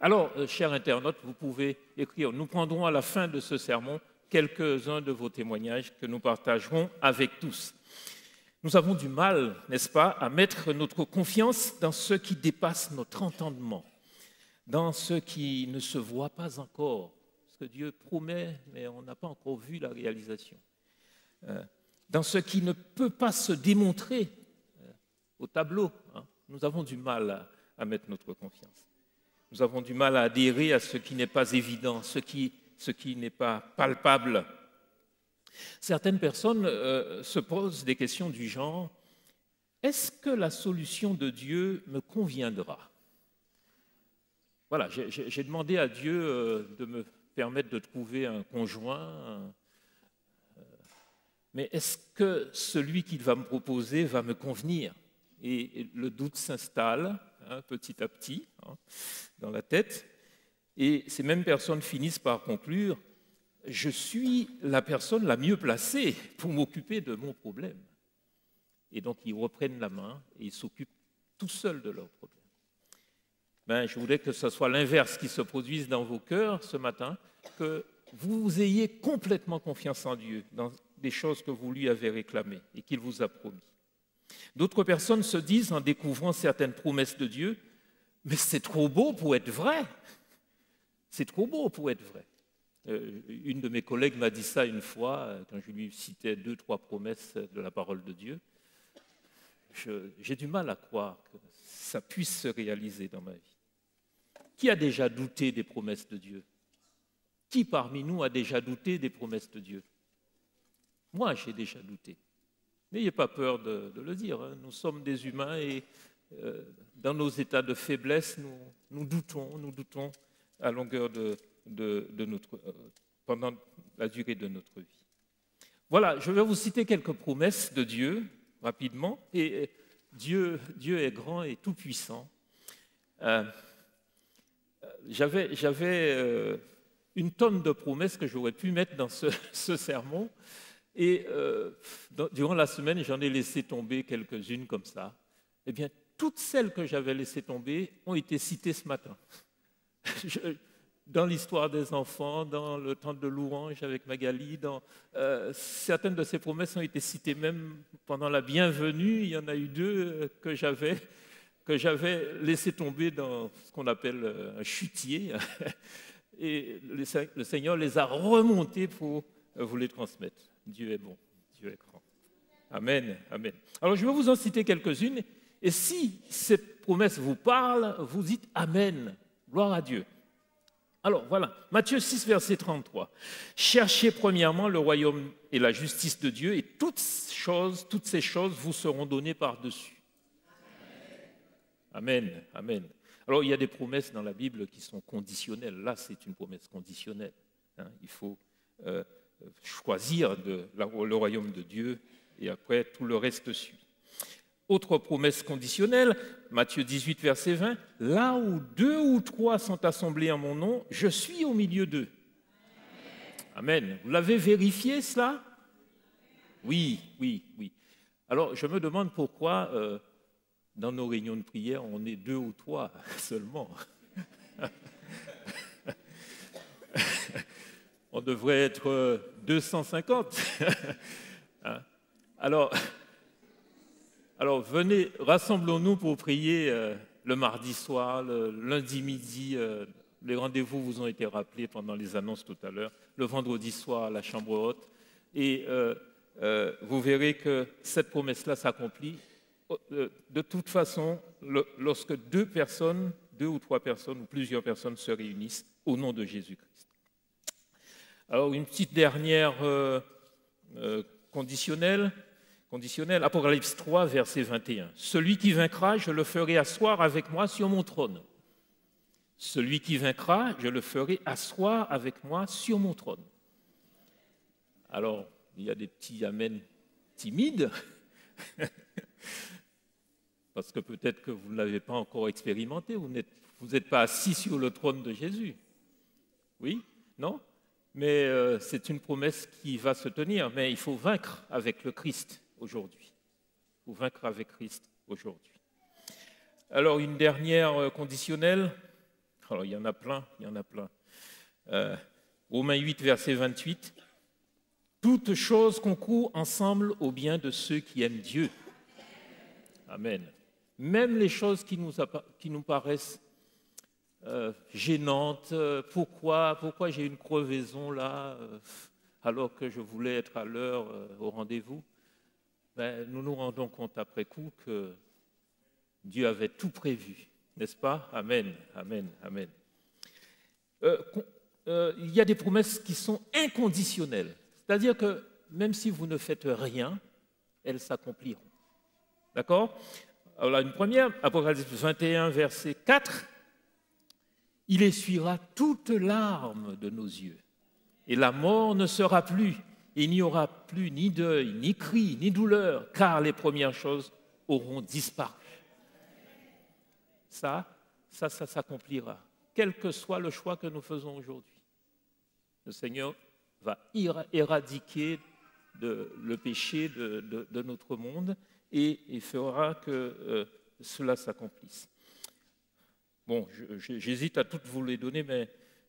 Alors, euh, chers internautes, vous pouvez écrire. Nous prendrons à la fin de ce sermon quelques-uns de vos témoignages que nous partagerons avec tous. Nous avons du mal, n'est-ce pas, à mettre notre confiance dans ce qui dépasse notre entendement, dans ce qui ne se voit pas encore, ce que Dieu promet, mais on n'a pas encore vu la réalisation, euh, dans ce qui ne peut pas se démontrer euh, au tableau. Hein. Nous avons du mal à, mettre notre confiance. Nous avons du mal à adhérer à ce qui n'est pas évident, ce qui, ce qui n'est pas palpable. Certaines personnes euh, se posent des questions du genre est-ce que la solution de Dieu me conviendra? Voilà, j'ai demandé à Dieu euh, de me permettre de trouver un conjoint, mais est-ce que celui qu'il va me proposer va me convenir? Et, le doute s'installe hein, petit à petit hein, dans la tête, et ces mêmes personnes finissent par conclure je suis la personne la mieux placée pour m'occuper de mon problème. Et donc ils reprennent la main et ils s'occupent tout seuls de leur problème. Ben, je voudrais que ce soit l'inverse qui se produise dans vos cœurs ce matin, que vous ayez complètement confiance en Dieu des choses que vous lui avez réclamées et qu'il vous a promis. D'autres personnes se disent en découvrant certaines promesses de Dieu, mais c'est trop beau pour être vrai. C'est trop beau pour être vrai. Euh, une de mes collègues m'a dit ça une fois, euh, quand je lui citais deux, trois promesses de la parole de Dieu. J'ai du mal à croire que ça puisse se réaliser dans ma vie. Qui a déjà douté des promesses de Dieu? Qui parmi nous a déjà douté des promesses de Dieu? Moi, j'ai déjà douté. N'ayez pas peur de, le dire. Hein. Nous sommes des humains et euh, dans nos états de faiblesse, nous, doutons, nous doutons à longueur de, de, notre, euh, pendant la durée de notre vie. Voilà, je vais vous citer quelques promesses de Dieu rapidement. Et Dieu, Dieu est grand et tout-puissant. Euh, J'avais euh, une tonne de promesses que j'aurais pu mettre dans ce sermon. Et euh, durant la semaine, j'en ai laissé tomber quelques-unes comme ça. Eh bien, toutes celles que j'avais laissées tomber ont été citées ce matin. Dans l'histoire des enfants, dans le temps de louange avec Magali, euh, certaines de ces promesses ont été citées même pendant la bienvenue. Il y en a eu deux euh, que j'avais que j'avais laissé tomber dans ce qu'on appelle un chutier. Et le Se- le Seigneur les a remontées pour vous les transmettre. Dieu est bon, Dieu est grand. Amen, amen. Alors je vais vous en citer quelques-unes. Et si cette promesse vous parle, vous dites Amen, gloire à Dieu. Alors voilà, Matthieu 6, verset 33. Cherchez premièrement le royaume et la justice de Dieu, et toutes choses, toutes ces choses vous seront données par-dessus. Amen, amen. Alors il y a des promesses dans la Bible qui sont conditionnelles. Là, c'est une promesse conditionnelle. hein. Il faut euh, choisir de- le royaume de Dieu, et après tout le reste suit. Autre promesse conditionnelle, Matthieu 18, verset 20, Là où deux ou trois sont assemblés en mon nom, je suis au milieu d'eux. Amen. Vous l'avez vérifié cela? Oui, oui, oui. Alors je me demande pourquoi euh, dans nos réunions de prière, on est deux ou trois seulement. On devrait être euh, 250. Hein Alors, alors venez, rassemblons-nous pour prier euh, le mardi soir, le lundi midi. euh, les rendez-vous vous ont été rappelés pendant les annonces tout à l'heure. Le vendredi soir à la chambre haute. Et euh, euh, vous verrez que cette promesse-là s'accomplit. Euh, De toute façon, lorsque deux personnes, deux ou trois personnes ou plusieurs personnes se réunissent au nom de Jésus-Christ. Alors une petite dernière euh, euh, conditionnelle. Conditionnel, Apocalypse 3, verset 21. Celui qui vaincra, je le ferai asseoir avec moi sur mon trône. Celui qui vaincra, je le ferai asseoir avec moi sur mon trône. Alors, il y a des petits amens timides, parce que peut-être que vous ne l'avez pas encore expérimenté, vous n'êtes pas assis sur le trône de Jésus. Oui? Non? Mais euh, c'est une promesse qui va se tenir, mais il faut vaincre avec le Christ aujourd'hui. Il faut vaincre avec Christ aujourd'hui. Alors, une dernière euh, conditionnelle. Alors, il y en a plein, il y en a plein. Euh, Romains 8, verset 28. Toutes choses concourent ensemble au bien de ceux qui aiment Dieu. Amen. Même les choses qui nous, qui nous paraissent euh, gênantes. euh, pourquoi pourquoi j'ai une crevaison là, euh, alors que je voulais être à l'heure au rendez-vous? Ben, Nous nous rendons compte après coup que Dieu avait tout prévu, n'est-ce pas? Amen, amen, amen. Il y a des promesses qui sont inconditionnelles, c'est-à-dire que même si vous ne faites rien, elles s'accompliront. D'accord? Alors une première, Apocalypse 21, verset 4. Il essuiera toute larme de nos yeux, et la mort ne sera plus. Il n'y aura plus ni deuil, ni cri, ni douleur, car les premières choses auront disparu. Ça, ça, ça s'accomplira, quel que soit le choix que nous faisons aujourd'hui. Le Seigneur va éradiquer le péché de, notre monde et fera que euh, cela s'accomplisse. Bon, j'hésite à toutes vous les donner, mais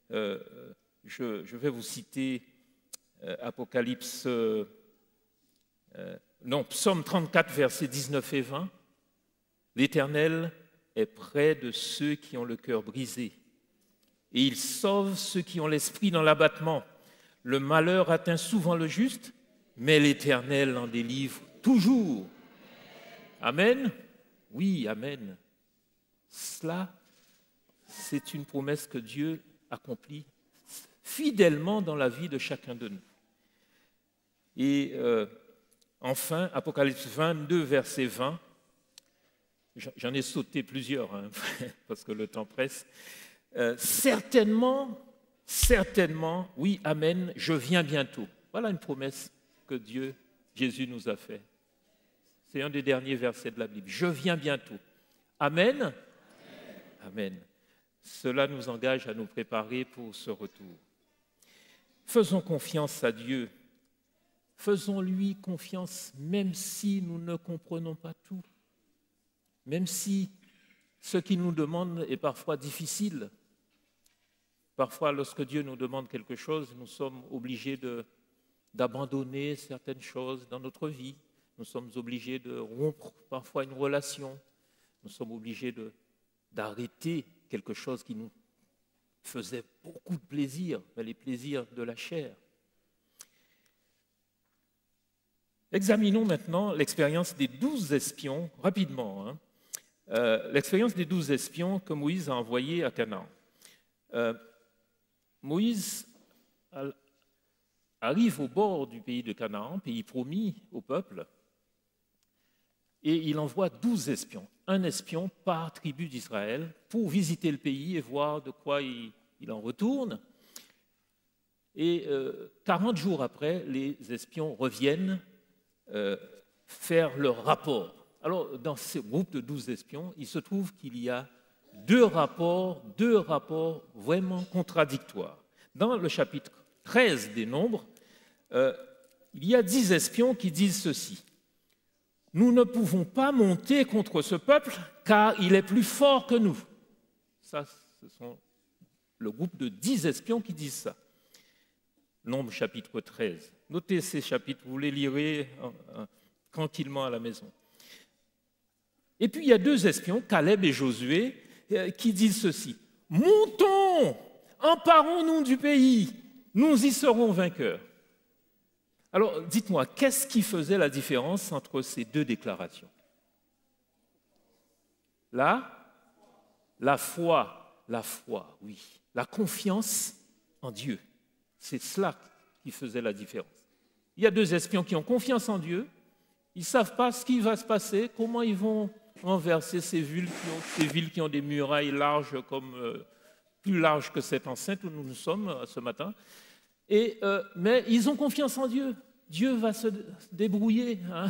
euh, je, vais vous citer euh, Apocalypse, euh, non, Psaume 34, versets 19 et 20. L'Éternel est près de ceux qui ont le cœur brisé, et il sauve ceux qui ont l'esprit dans l'abattement. Le malheur atteint souvent le juste, mais l'Éternel en délivre toujours. Amen. Oui, Amen. Cela, c'est une promesse que Dieu accomplit fidèlement dans la vie de chacun de nous. Et euh, enfin, Apocalypse 22, verset 20, J'en- ai sauté plusieurs, hein, parce que le temps presse. Euh, certainement, certainement, oui, Amen, je viens bientôt. Voilà une promesse que Dieu, Jésus nous a faite. C'est un des derniers versets de la Bible. Je viens bientôt. Amen. Amen. Cela nous engage à nous préparer pour ce retour. Faisons confiance à Dieu Faisons-lui confiance même si nous ne comprenons pas tout, même si ce qu'il nous demande est parfois difficile. Parfois, lorsque Dieu nous demande quelque chose, nous sommes obligés d'abandonner certaines choses dans notre vie. Nous sommes obligés de rompre parfois une relation. Nous sommes obligés d'arrêter quelque chose qui nous faisait beaucoup de plaisir, les plaisirs de la chair. Examinons maintenant l'expérience des douze espions, rapidement. hein. Euh, l'expérience des douze espions que Moïse a envoyés à Canaan. Euh, Moïse arrive au bord du pays de Canaan, pays promis au peuple, et il envoie douze espions, un espion par tribu d'Israël, pour visiter le pays et voir de quoi il, en retourne. Et euh, 40 jours après, les espions reviennent euh, faire leur rapport. Alors, dans ce groupe de 12 espions, il se trouve qu'il y a deux rapports, deux rapports vraiment contradictoires. Dans le chapitre 13 des Nombres, euh, il y a 10 espions qui disent ceci. Nous ne pouvons pas monter contre ce peuple car il est plus fort que nous. Ça, ce sont le groupe de 10 espions qui disent ça. Nombre chapitre 13. Notez ces chapitres, vous les lirez euh, euh, tranquillement à la maison. Et puis il y a deux espions, Caleb et Josué, euh, qui disent ceci. Montons, emparons-nous du pays, nous y serons vainqueurs. Alors dites-moi, qu'est-ce qui faisait la différence entre ces deux déclarations? Là, la foi, la foi, oui, la confiance en Dieu. C'est cela qui faisait la différence. Il y a deux espions qui ont confiance en Dieu. Ils ne savent pas ce qui va se passer, comment ils vont renverser ces villes qui ont, des murailles larges, comme, euh, plus larges que cette enceinte où nous nous sommes euh, ce matin. Et, euh, mais ils ont confiance en Dieu. Dieu va se débrouiller. hein.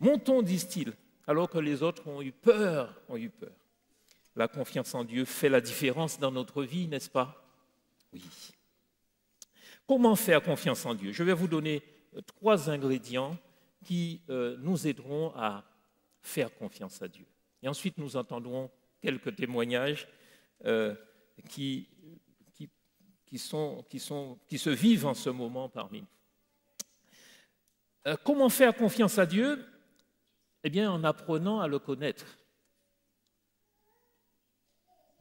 Montons, disent-ils, alors que les autres ont eu peur, ont eu peur. La confiance en Dieu fait la différence dans notre vie, n'est-ce pas? Oui. Comment faire confiance en Dieu? Je vais vous donner euh, trois ingrédients qui euh, nous aideront à faire confiance à Dieu. Et ensuite, nous entendrons quelques témoignages euh, qui, se vivent en ce moment parmi nous. Euh, comment faire confiance à Dieu? Eh bien, en apprenant à le connaître.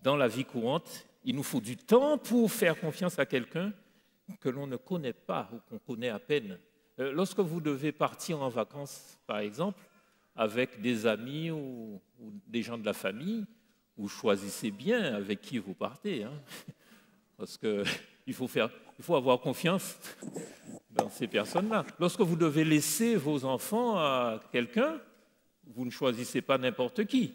Dans la vie courante, il nous faut du temps pour faire confiance à quelqu'un que l'on ne connaît pas ou qu'on connaît à peine. Euh, Lorsque vous devez partir en vacances, par exemple, avec des amis ou, des gens de la famille, vous choisissez bien avec qui vous partez. hein. Parce qu'il faut, faire, il faut avoir confiance dans ces personnes-là. Lorsque vous devez laisser vos enfants à quelqu'un, vous ne choisissez pas n'importe qui.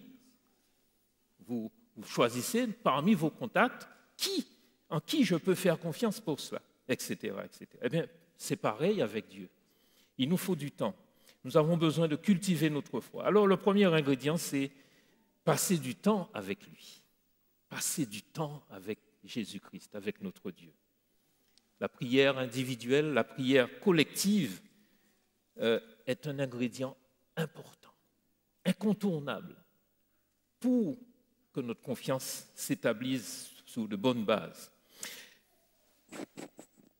Vous, choisissez parmi vos contacts qui, en qui je peux faire confiance pour cela, etc. etc. Eh bien, c'est pareil avec Dieu. Il nous faut du temps. Nous avons besoin de cultiver notre foi. Alors, le premier ingrédient, c'est passer du temps avec lui. Passer du temps avec Jésus-Christ, avec notre Dieu. La prière individuelle, la prière collective euh, est un ingrédient important, incontournable, pour que notre confiance s'établisse sur de bonnes bases.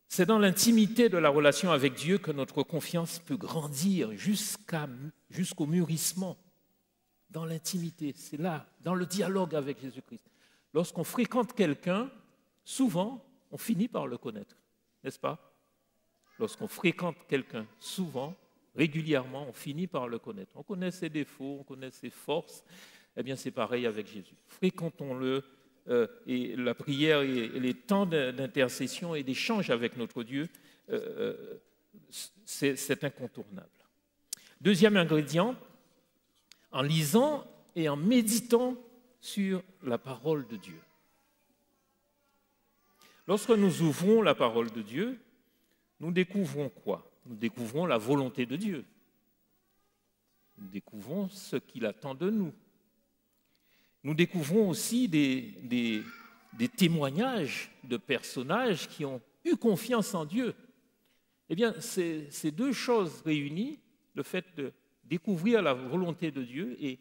C'est dans l'intimité de la relation avec Dieu que notre confiance peut grandir jusqu'au mûrissement. Dans l'intimité, c'est là, dans le dialogue avec Jésus-Christ. Lorsqu'on fréquente quelqu'un, souvent, on finit par le connaître, n'est-ce pas? Lorsqu'on fréquente quelqu'un, souvent, régulièrement, on finit par le connaître. On connaît ses défauts, on connaît ses forces. Eh bien, c'est pareil avec Jésus. Fréquentons-le euh, et la prière et, les temps d'in- d'intercession et d'échange avec notre Dieu, euh, euh, c'est incontournable. Deuxième ingrédient, en lisant et en méditant sur la parole de Dieu. Lorsque nous ouvrons la parole de Dieu, nous découvrons quoi? Nous découvrons la volonté de Dieu. Nous découvrons ce qu'il attend de nous. Nous découvrons aussi des, témoignages de personnages qui ont eu confiance en Dieu Eh bien, ces, deux choses réunies, le fait de découvrir la volonté de Dieu et,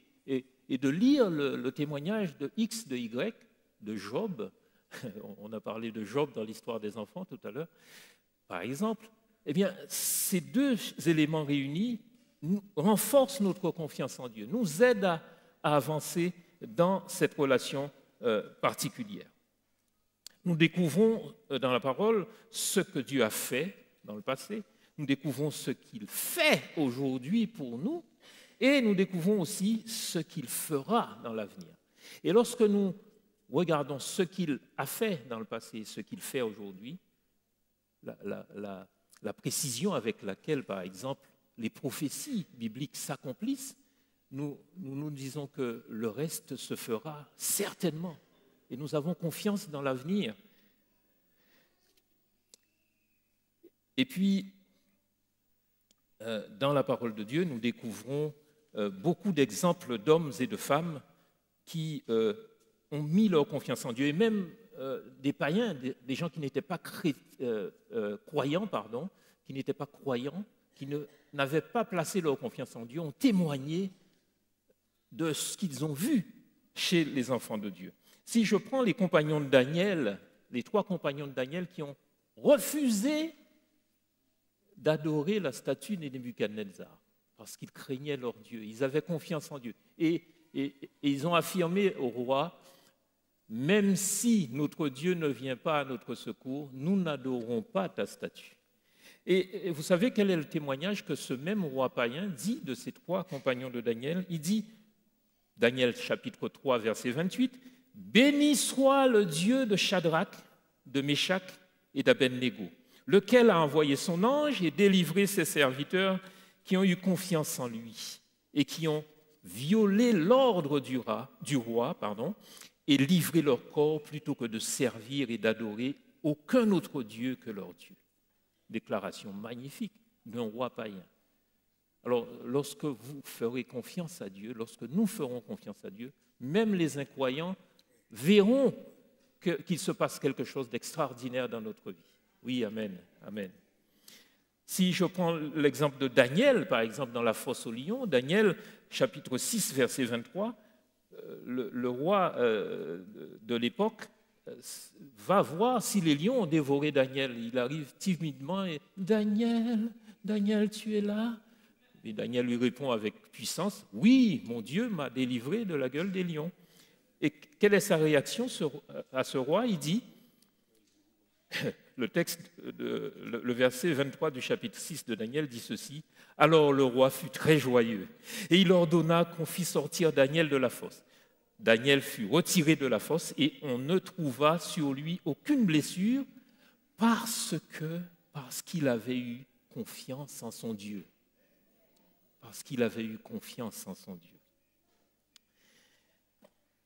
de lire le témoignage de X, de Y, de Job, on a parlé de Job dans l'histoire des enfants tout à l'heure, par exemple, eh bien, ces deux éléments réunis renforcent notre confiance en Dieu, nous aident à, à avancer dans cette relation euh, particulière. Nous découvrons euh, dans la parole ce que Dieu a fait dans le passé, nous découvrons ce qu'il fait aujourd'hui pour nous, et nous découvrons aussi ce qu'il fera dans l'avenir. Et lorsque nous regardons ce qu'il a fait dans le passé et ce qu'il fait aujourd'hui, la, précision avec laquelle, par exemple, les prophéties bibliques s'accomplissent, nous, nous nous disons que le reste se fera certainement. Et nous avons confiance dans l'avenir. Et puis, euh, dans la parole de Dieu, nous découvrons euh, beaucoup d'exemples d'hommes et de femmes qui euh, ont mis leur confiance en Dieu, et même euh, des païens, des, gens qui n'étaient pas euh, euh, croyants, pardon, qui n'étaient pas croyants, qui n'avaient pas placé leur confiance en Dieu, ont témoigné de ce qu'ils ont vu chez les enfants de Dieu. Si je prends les compagnons de Daniel, les trois compagnons de Daniel qui ont refusé d'adorer la statue de Nebuchadnezzar, parce qu'ils craignaient leur Dieu, ils avaient confiance en Dieu. Et ils ont affirmé au roi, même si notre Dieu ne vient pas à notre secours, nous n'adorons pas ta statue. Et, vous savez quel est le témoignage que ce même roi païen dit de ces trois compagnons de Daniel? Il dit, Daniel chapitre 3, verset 28, Béni soit le Dieu de Shadrach, de Meshach et d'Abednego, lequel a envoyé son ange et délivré ses serviteurs qui ont eu confiance en lui et qui ont violé l'ordre du, roi- du roi pardon, et livré leur corps plutôt que de servir et d'adorer aucun autre Dieu que leur Dieu. Déclaration magnifique d'un roi païen. Alors, lorsque vous ferez confiance à Dieu, lorsque nous ferons confiance à Dieu, même les incroyants verront qu'il se passe quelque chose d'extraordinaire dans notre vie. Oui, Amen, Amen. Si je prends l'exemple de Daniel, par exemple, dans la fosse au lion, Daniel, chapitre 6, verset 23, euh, le, roi euh, de, l'époque euh, va voir si les lions ont dévoré Daniel. Il arrive timidement et Daniel, Daniel, tu es là? Et Daniel lui répond avec puissance Oui, mon Dieu m'a délivré de la gueule des lions. Et quelle est sa réaction à ce roi? Il dit le verset 23 du chapitre 6 de Daniel dit ceci. Alors le roi fut très joyeux et il ordonna qu'on fît sortir Daniel de la fosse. Daniel fut retiré de la fosse et on ne trouva sur lui aucune blessure parce qu'il avait eu confiance en son Dieu. Parce qu'il avait eu confiance en son Dieu.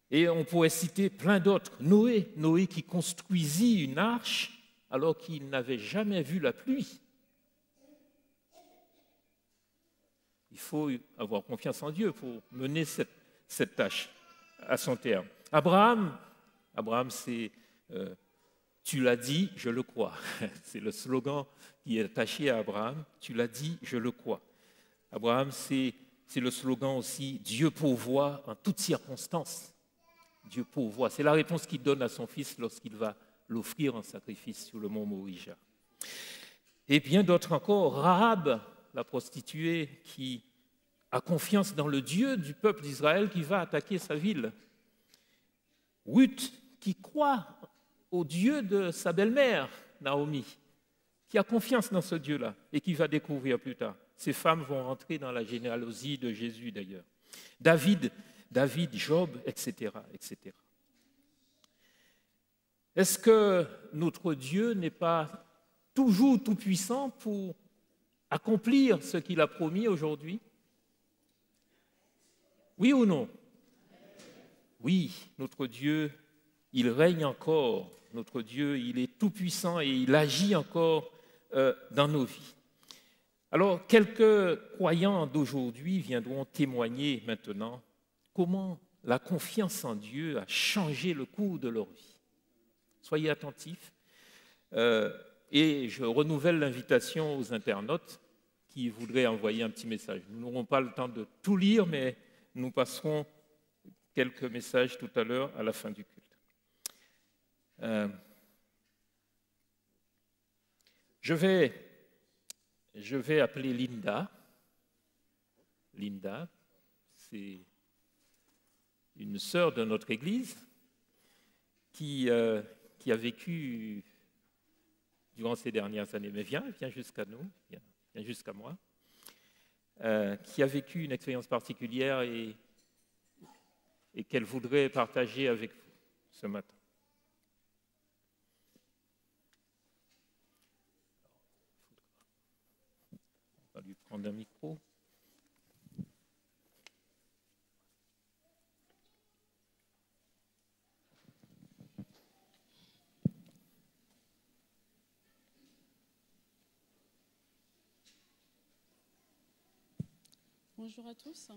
Et on pourrait citer plein d'autres. Noé, Noé qui construisit une arche alors qu'il n'avait jamais vu la pluie. Il faut avoir confiance en Dieu pour mener cette tâche à son terme. Abraham, Abraham, c'est euh, tu l'as dit, je le crois. C'est le slogan qui est attaché à Abraham. Tu l'as dit, je le crois. Abraham, c'est le slogan aussi Dieu pourvoit en toutes circonstances. Dieu pourvoit. C'est la réponse qu'il donne à son fils lorsqu'il va l'offrir en sacrifice sur le mont Morija. Et bien d'autres encore, Rahab, la prostituée qui a confiance dans le Dieu du peuple d'Israël qui va attaquer sa ville. Ruth, qui croit au Dieu de sa belle-mère, Naomi, qui a confiance dans ce Dieu-là et qui va découvrir plus tard. Ces femmes vont rentrer dans la généalogie de Jésus d'ailleurs. David, David, Job, etc., etc. Est-ce que notre Dieu n'est pas toujours tout-puissant pour accomplir ce qu'il a promis aujourd'hui? Oui ou non? Oui, notre Dieu, il règne encore. Notre Dieu, il est tout-puissant et il agit encore euh, dans nos vies. Alors, quelques croyants d'aujourd'hui viendront témoigner maintenant comment la confiance en Dieu a changé le cours de leur vie. Soyez attentifs. Euh, et je renouvelle l'invitation aux internautes qui voudraient envoyer un petit message. Nous n'aurons pas le temps de tout lire, mais nous passerons quelques messages tout à l'heure à la fin du culte. Euh, je, vais, appeler Linda. Linda, c'est une sœur de notre Église qui, euh, qui a vécu durant ces dernières années, mais vient, vient jusqu'à nous, vient jusqu'à moi, euh, qui a vécu une expérience particulière et, et qu'elle voudrait partager avec vous ce matin. On va lui prendre un micro. Bonjour à tous.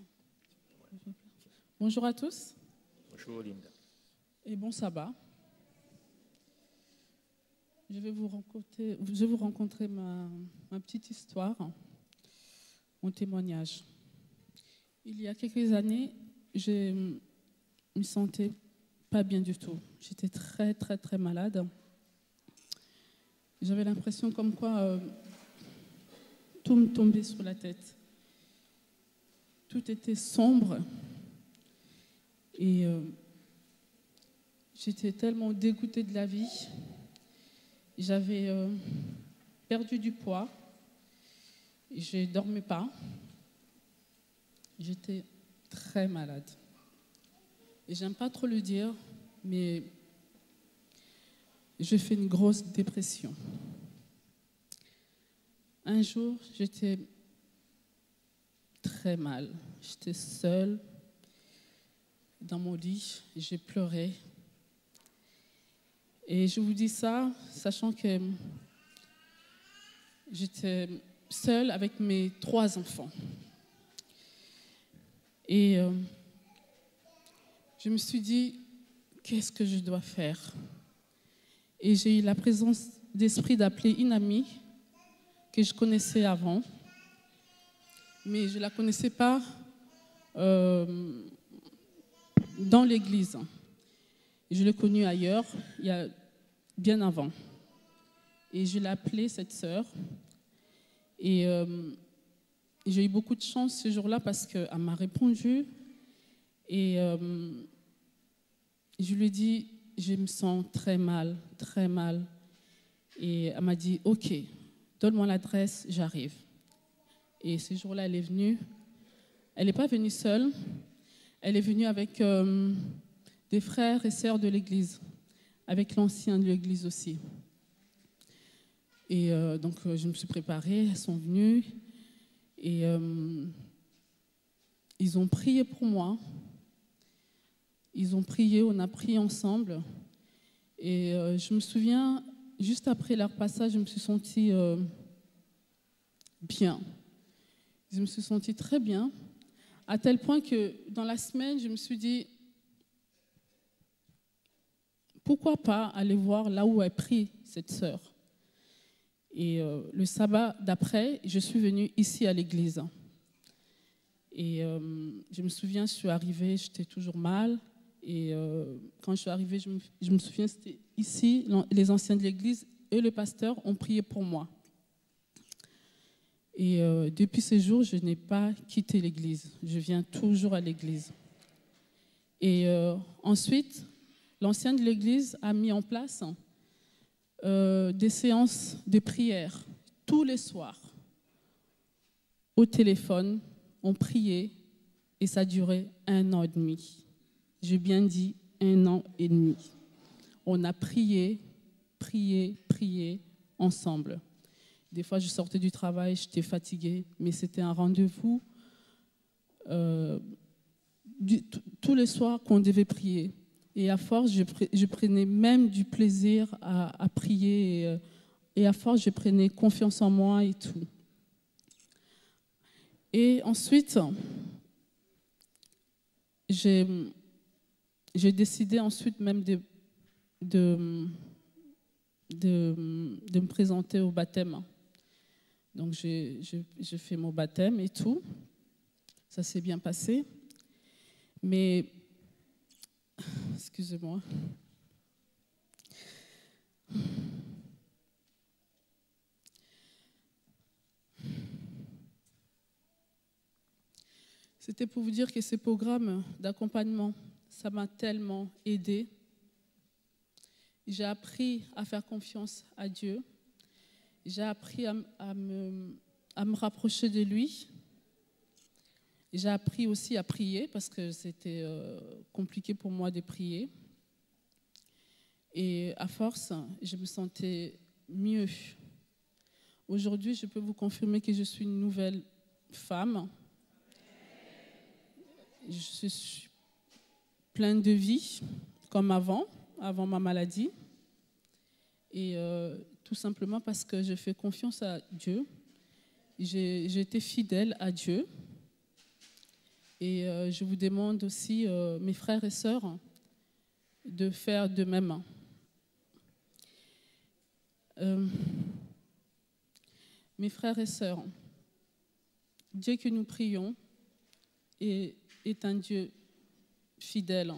Bonjour à tous Bonjour Linda. et bon sabbat. Je vais vous rencontrer, je vais vous rencontrer ma, ma petite histoire, mon témoignage. Il y a quelques années, je me sentais pas bien du tout. J'étais très très très malade. J'avais l'impression comme quoi euh, tout me tombait sur la tête. Tout était sombre. Et euh, j'étais tellement dégoûtée de la vie. J'avais euh, perdu du poids. Je ne dormais pas. J'étais très malade. Et j'aime pas trop le dire, mais j'ai fait une grosse dépression. Un jour, j'étais très mal. J'étais seule dans mon lit, j'ai pleuré. Et je vous dis ça, sachant que j'étais seule avec mes trois enfants. Et euh, je me suis dit, qu'est-ce que je dois faire? Et j'ai eu la présence d'esprit d'appeler une amie que je connaissais avant, mais je ne la connaissais pas euh, dans l'église. Je l'ai connue ailleurs, il y a bien avant. Et je l'ai appelée cette sœur. Et euh, j'ai eu beaucoup de chance ce jour-là parce qu'elle m'a répondu. Et euh, je lui ai dit, je me sens très mal, très mal. Et elle m'a dit, OK, donne-moi l'adresse, j'arrive. Et ce jour-là, elle est venue. Elle n'est pas venue seule. Elle est venue avec euh, des frères et sœurs de l'Église, avec l'ancien de l'Église aussi. Et euh, donc, euh, je me suis préparée, elles sont venues. Et ils ont prié pour moi. Ils ont prié, on a prié ensemble. Et je me souviens, juste après leur passage, je me suis sentie bien. Je me suis sentie très bien, à tel point que dans la semaine, je me suis dit, pourquoi pas aller voir là où est pris cette sœur. Et euh, le sabbat d'après, je suis venue ici à l'église. Et euh, je me souviens, je suis arrivée, j'étais toujours mal. Et euh, quand je suis arrivée, je me, je me souviens, c'était ici, les anciens de l'église et le pasteur ont prié pour moi. Et euh, depuis ce jour, je n'ai pas quitté l'église. Je viens toujours à l'église. Et euh, ensuite, l'ancien de l'église a mis en place euh, des séances de prière tous les soirs. Au téléphone, on priait et ça durait un an et demi. J'ai bien dit un an et demi. On a prié, prié, prié ensemble. Des fois, je sortais du travail, j'étais fatiguée, mais c'était un rendez-vous euh, tous les soirs qu'on devait prier. Et à force, je, pre- je prenais même du plaisir à, prier. Et, euh, et à force, je prenais confiance en moi et tout. Et ensuite, j'ai décidé ensuite même de me présenter au baptême. Donc j'ai j'ai fait mon baptême et tout. Ça s'est bien passé. Mais, excusez-moi. C'était pour vous dire que ces programmes d'accompagnement, ça m'a tellement aidé. J'ai appris à faire confiance à Dieu. J'ai appris à, me, à me rapprocher de lui. J'ai appris aussi à prier parce que c'était euh, compliqué pour moi de prier. Et à force, je me sentais mieux. Aujourd'hui, je peux vous confirmer que je suis une nouvelle femme. Je suis pleine de vie, comme avant, avant ma maladie. Et euh, tout simplement parce que je fais confiance à Dieu. J'ai été fidèle à Dieu. Et euh, je vous demande aussi, euh, mes frères et sœurs, de faire de même. Euh, mes frères et sœurs, Dieu que nous prions est, est un Dieu fidèle.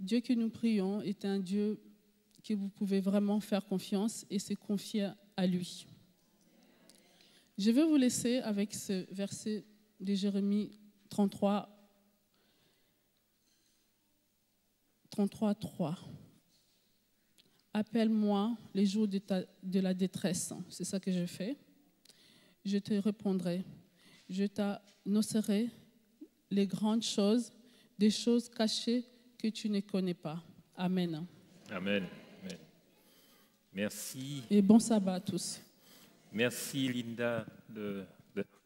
Dieu que nous prions est un Dieu que vous pouvez vraiment faire confiance et se confier à lui. Je vais vous laisser avec ce verset de Jérémie 33, 33, 3. Appelle-moi les jours de, la détresse. C'est ça que je fais. Je te répondrai. Je t'annoncerai les grandes choses, des choses cachées que tu ne connais pas. Amen. Amen. Merci. Et bon sabbat à tous. Merci Linda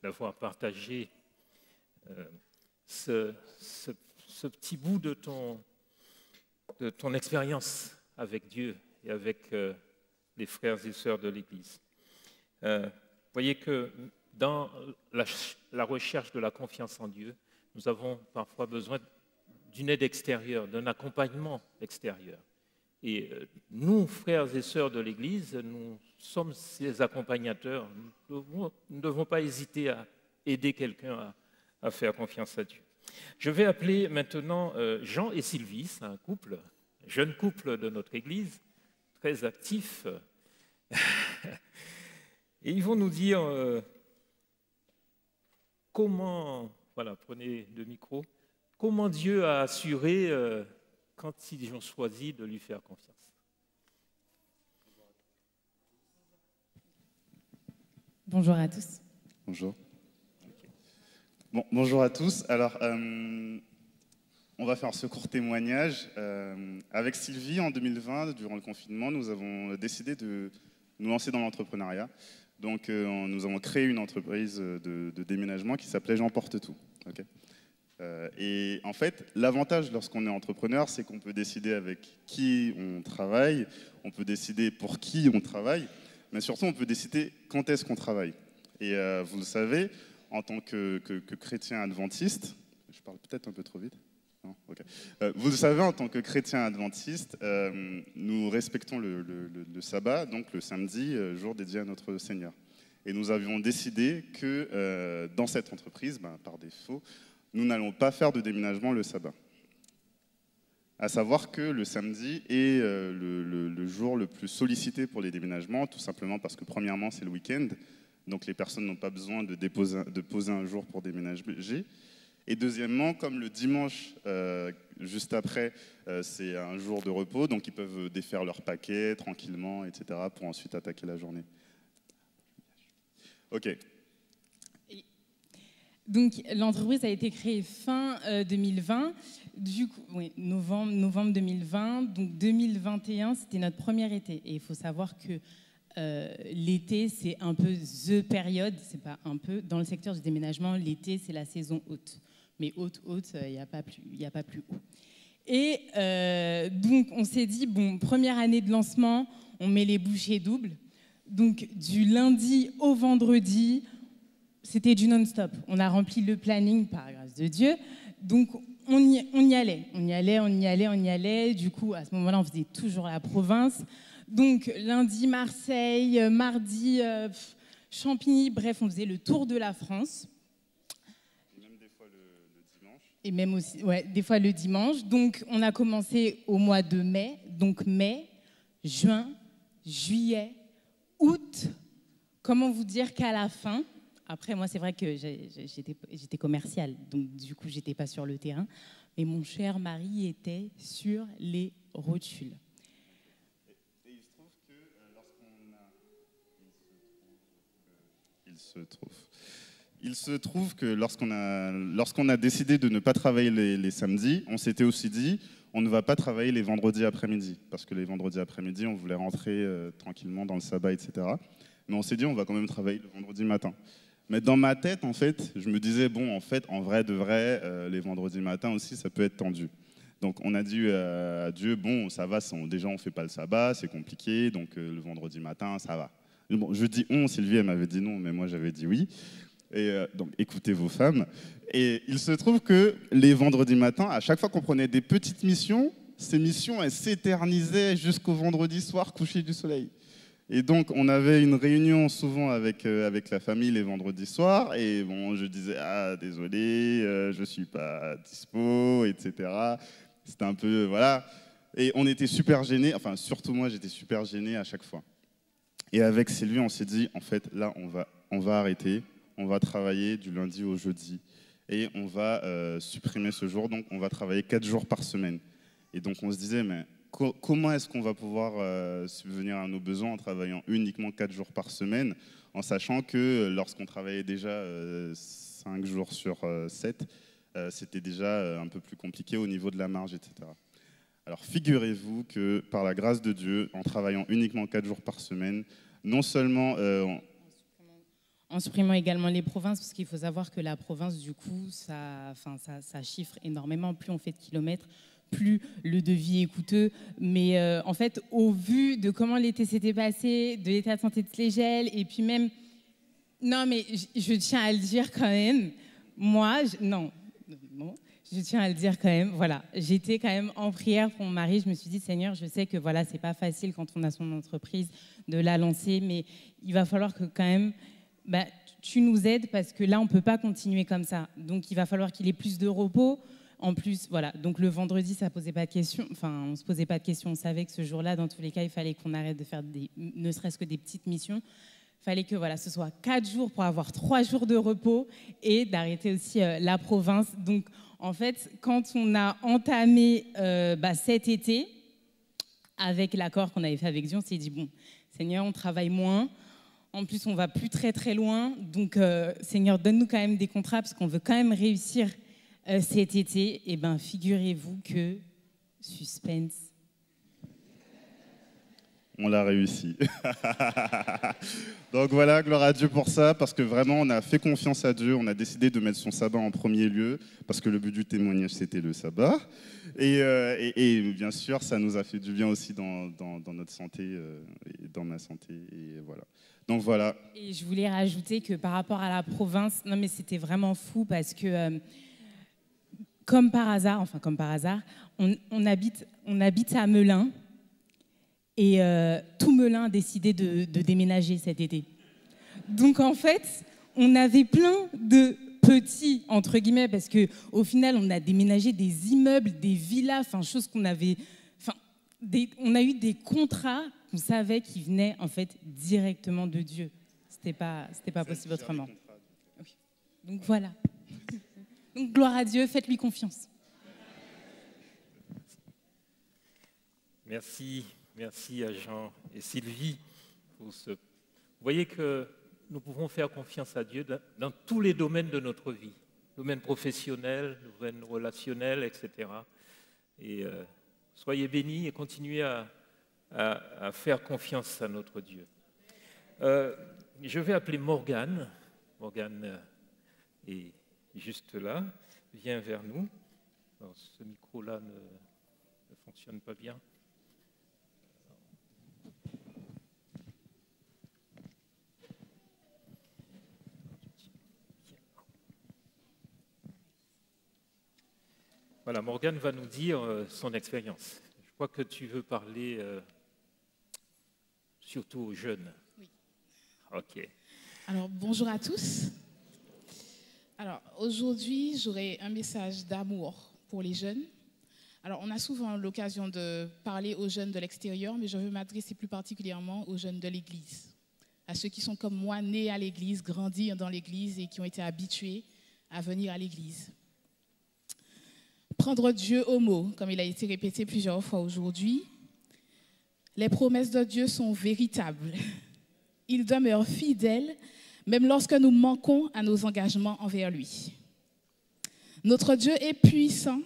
d'avoir partagé euh, ce, ce- ce petit bout de ton, de ton expérience avec Dieu et avec euh, les frères et sœurs de l'Église. Euh, voyez que dans la recherche de la confiance en Dieu, nous avons parfois besoin d'une aide extérieure, d'un accompagnement extérieur. Et euh, nous, frères et sœurs de l'Église, nous sommes ces accompagnateurs. Nous ne devons, pas hésiter à aider quelqu'un à, faire confiance à Dieu. Je vais appeler maintenant euh, Jean et Sylvie, c'est un couple, un jeune couple de notre Église, très actif. Et ils vont nous dire euh, comment, voilà, prenez le micro, comment Dieu a assuré quand ils ont choisi de lui faire confiance. Bonjour à tous. Bonjour. Bon, bonjour à tous. Alors, euh, on va faire ce court témoignage. Euh, avec Sylvie, en 2020, durant le confinement, nous avons décidé de nous lancer dans l'entrepreneuriat. Donc, euh, nous avons créé une entreprise de, de déménagement qui s'appelait Jean Porte Tout. Ok? Euh, et en fait, l'avantage lorsqu'on est entrepreneur, c'est qu'on peut décider avec qui on travaille, on peut décider pour qui on travaille, mais surtout on peut décider quand est-ce qu'on travaille. Et euh, vous le savez, en tant que, chrétien adventiste, je parle peut-être un peu trop vite. Non Ok. Euh, vous le savez, en tant que chrétien adventiste, euh, nous respectons le, sabbat, donc le samedi, euh, jour dédié à notre Seigneur. Et nous avions décidé que euh, dans cette entreprise, ben, par défaut, nous n'allons pas faire de déménagement le sabbat. À savoir que le samedi est euh, le, jour le plus sollicité pour les déménagements, tout simplement parce que premièrement c'est le week-end, donc les personnes n'ont pas besoin de poser un jour pour déménager. Et deuxièmement, comme le dimanche, euh, juste après, euh, c'est un jour de repos, donc ils peuvent défaire leur paquet tranquillement, etc., pour ensuite attaquer la journée. Ok. Donc l'entreprise a été créée fin euh, 2020, du coup, novembre, novembre 2020. Donc 2021, c'était notre premier été. Et il faut savoir que euh, l'été, c'est un peu the période, c'est pas un peu, dans le secteur du déménagement, l'été, c'est la saison haute. Mais haute, haute, il n'y a, pas plus- a pas plus haut. Et euh, donc on s'est dit, bon, première année de lancement, on met les bouchées doubles. Donc du lundi au vendredi, c'était du non-stop. On a rempli le planning par grâce de Dieu Donc on y, allait, on y allait, on y allait, on y allait. Du coup, à ce moment-là, on faisait toujours la province. Donc lundi, Marseille, euh, mardi, euh, Champigny, bref, on faisait le tour de la France. Et même aussi, des fois le dimanche. Donc, on a commencé au mois de mai. Donc, mai, juin, juillet, août. Comment vous dire qu'à la fin, après, moi, c'est vrai que j'étais commerciale, donc du coup, j'étais pas sur le terrain. Mais mon cher mari était sur les rotules. Il se trouve. Il se trouve que lorsqu'on a, décidé de ne pas travailler les, les samedis, on s'était aussi dit on ne va pas travailler les vendredis après-midi. Parce que les vendredis après-midi, on voulait rentrer euh, tranquillement dans le sabbat, etc. Mais on s'est dit on va quand même travailler le vendredi matin. Mais dans ma tête, en fait, je me disais bon, en fait, en vrai de vrai, euh, les vendredis matins aussi, ça peut être tendu. Donc on a dit euh, à Dieu, bon, ça va, déjà on fait pas le sabbat, c'est compliqué, donc euh, le vendredi matin, ça va. Bon, je dis on, Sylvie, elle m'avait dit non, mais moi j'avais dit oui. Et donc écoutez vos femmes. Et il se trouve que les vendredis matins, à chaque fois qu'on prenait des petites missions, ces missions, elles s'éternisaient jusqu'au vendredi soir, coucher du soleil. Et donc, on avait une réunion souvent avec, euh, avec la famille les vendredis soirs. Et bon, je disais, ah, désolé, euh, je suis pas dispo, etc. C'était un peu, voilà. Et on était super gênés. Enfin, surtout moi, j'étais super gêné à chaque fois. Et avec Sylvie, on s'est dit, en fait, là, on va, on va arrêter. On va travailler du lundi au jeudi. Et on va euh, supprimer ce jour. Donc, on va travailler quatre jours par semaine. Et donc, on se disait, mais co- comment est-ce qu'on va pouvoir euh, subvenir à nos besoins en travaillant uniquement quatre jours par semaine, en sachant que euh, lorsqu'on travaillait déjà euh, cinq jours sur euh, sept, euh, c'était déjà un peu plus compliqué au niveau de la marge, etc. Alors figurez-vous que par la grâce de Dieu, en travaillant uniquement quatre jours par semaine, non seulement En supprimant également les provinces, parce qu'il faut savoir que la province, du coup, ça, enfin, ça, ça chiffre énormément. Plus on fait de kilomètres, plus le devis est coûteux. Mais euh, en fait, au vu de comment l'été s'était passé, de l'état de santé de Slégel, et puis même... Non, mais je, tiens à le dire quand même. Moi, non, non, je tiens à le dire quand même. Voilà, j'étais quand même en prière pour mon mari. Je me suis dit, Seigneur, je sais que voilà, c'est pas facile quand on a son entreprise de la lancer, mais il va falloir que quand même bah, tu nous aides parce que là, on ne peut pas continuer comme ça. Donc, il va falloir qu'il ait plus de repos. En plus, voilà. Donc, le vendredi, ça posait pas de questions. Enfin, on ne se posait pas de questions. On savait que ce jour-là, dans tous les cas, il fallait qu'on arrête de faire des, ne serait-ce que des petites missions. Il fallait que voilà, ce soit quatre jours pour avoir trois jours de repos et d'arrêter aussi euh, la province. Donc, en fait, quand on a entamé euh, bah, cet été, avec l'accord qu'on avait fait avec Dieu, on s'est dit bon, Seigneur, on travaille moins. En plus, on va plus très très loin. Donc, euh, Seigneur, donne-nous quand même des contrats parce qu'on veut quand même réussir euh, cet été. Et ben, figurez-vous que suspense. on l'a réussi. Donc voilà, gloire à Dieu pour ça, parce que vraiment, on a fait confiance à Dieu, on a décidé de mettre son sabbat en premier lieu, parce que le but du témoignage, c'était le sabbat. Et, euh, et- et bien sûr, ça nous a fait du bien aussi dans, dans- dans notre santé, euh, et dans ma santé. Et voilà. Donc voilà, Et je voulais rajouter que par rapport à la province, non mais c'était vraiment fou parce que, euh, comme par hasard, enfin comme par hasard, on, on habite, on habite à Melun et euh, tout Melun a décidé de, de déménager cet été. Donc en fait, on avait plein de petits entre guillemets parce que au final, on a déménagé des immeubles, des villas, enfin choses qu'on avait, enfin on a eu des contrats qu'on savait qui venaient en fait directement de Dieu. C'était pas, c'était pas possible autrement. Donc voilà. Gloire à Dieu, faites-lui confiance. Merci, merci à Jean et Sylvie. Vous voyez que nous pouvons faire confiance à Dieu dans, tous les domaines de notre vie, domaine professionnel, domaine relationnel, etc. Et euh, soyez bénis et continuez à, faire confiance à notre Dieu. Euh, je vais appeler Morgane. Morgane euh, est juste là, vient vers nous. Alors, ce micro-là ne, ne fonctionne pas bien. Voilà, Morgane va nous dire euh, son expérience. Je crois que tu veux parler euh, surtout aux jeunes. Oui. Ok. Alors, bonjour à tous. Alors, aujourd'hui, j'aurai un message d'amour pour les jeunes. Alors, on a souvent l'occasion de parler aux jeunes de l'extérieur, mais je veux m'adresser plus particulièrement aux jeunes de l'Église, à ceux qui sont comme moi, nés à l'Église, grandis dans l'Église et qui ont été habitués à venir à l'Église. Prendre Dieu au mot, comme il a été répété plusieurs fois aujourd'hui, les promesses de Dieu sont véritables. Il demeure fidèle même lorsque nous manquons à nos engagements envers lui. Notre Dieu est puissant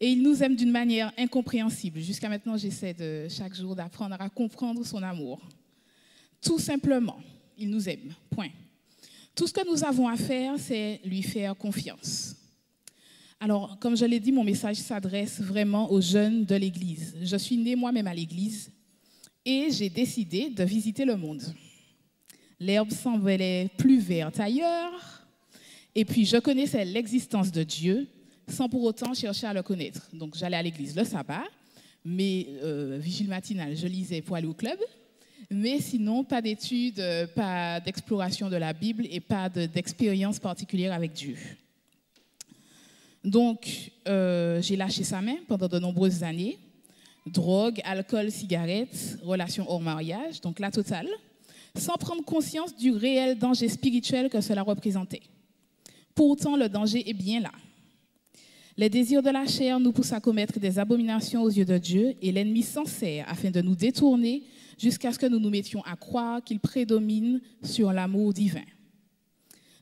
et il nous aime d'une manière incompréhensible. Jusqu'à maintenant, j'essaie chaque jour d'apprendre à comprendre son amour. Tout simplement, il nous aime. Point. Tout ce que nous avons à faire, c'est lui faire confiance. Alors, comme je l'ai dit, mon message s'adresse vraiment aux jeunes de l'Église. Je suis née moi-même à l'Église et j'ai décidé de visiter le monde. L'herbe semblait plus verte ailleurs, et puis je connaissais l'existence de Dieu sans pour autant chercher à le connaître. Donc j'allais à l'église le sabbat, mais euh, vigile matinale, je lisais pour aller au club, mais sinon pas d'études, euh, pas d'exploration de la Bible et pas d'expérience particulière avec Dieu. Donc euh, j'ai lâché sa main pendant de nombreuses années. Drogue, alcool, cigarettes, relations hors mariage, donc la totale sans prendre conscience du réel danger spirituel que cela représentait. Pourtant, le danger est bien là. Les désirs de la chair nous poussent à commettre des abominations aux yeux de Dieu et l'ennemi s'en sert afin de nous détourner jusqu'à ce que nous nous mettions à croire qu'il prédomine sur l'amour divin.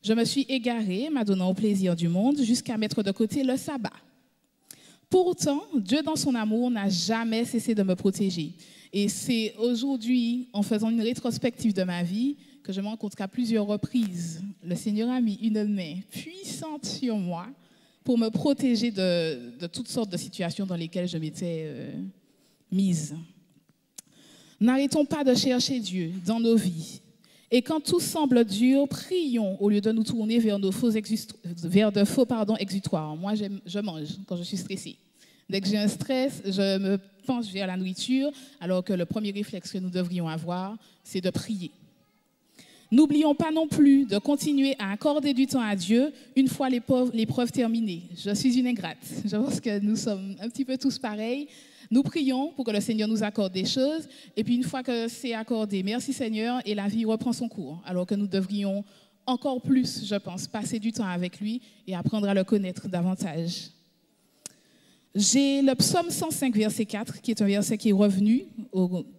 Je me suis égarée, m'adonnant au plaisir du monde, jusqu'à mettre de côté le sabbat. Pourtant, Dieu, dans son amour, n'a jamais cessé de me protéger. Et c'est aujourd'hui, en faisant une rétrospective de ma vie, que je me rends compte qu'à plusieurs reprises, le Seigneur a mis une main puissante sur moi pour me protéger de, toutes sortes de situations dans lesquelles je m'étais euh, mise. N'arrêtons pas de chercher Dieu dans nos vies. Et quand tout semble dur, prions au lieu de nous tourner vers, vers de faux pardon, exutoires. Moi, je mange quand je suis stressée. Dès que j'ai un stress, je me penche vers la nourriture, alors que le premier réflexe que nous devrions avoir, c'est de prier. N'oublions pas non plus de continuer à accorder du temps à Dieu une fois l'épreuve terminée. Je suis une ingrate. Je pense que nous sommes un petit peu tous pareils. Nous prions pour que le Seigneur nous accorde des choses. Et puis une fois que c'est accordé, merci Seigneur, et la vie reprend son cours. Alors que nous devrions encore plus, je pense, passer du temps avec lui et apprendre à le connaître davantage. J'ai le psaume 105, verset 4, qui est un verset qui est revenu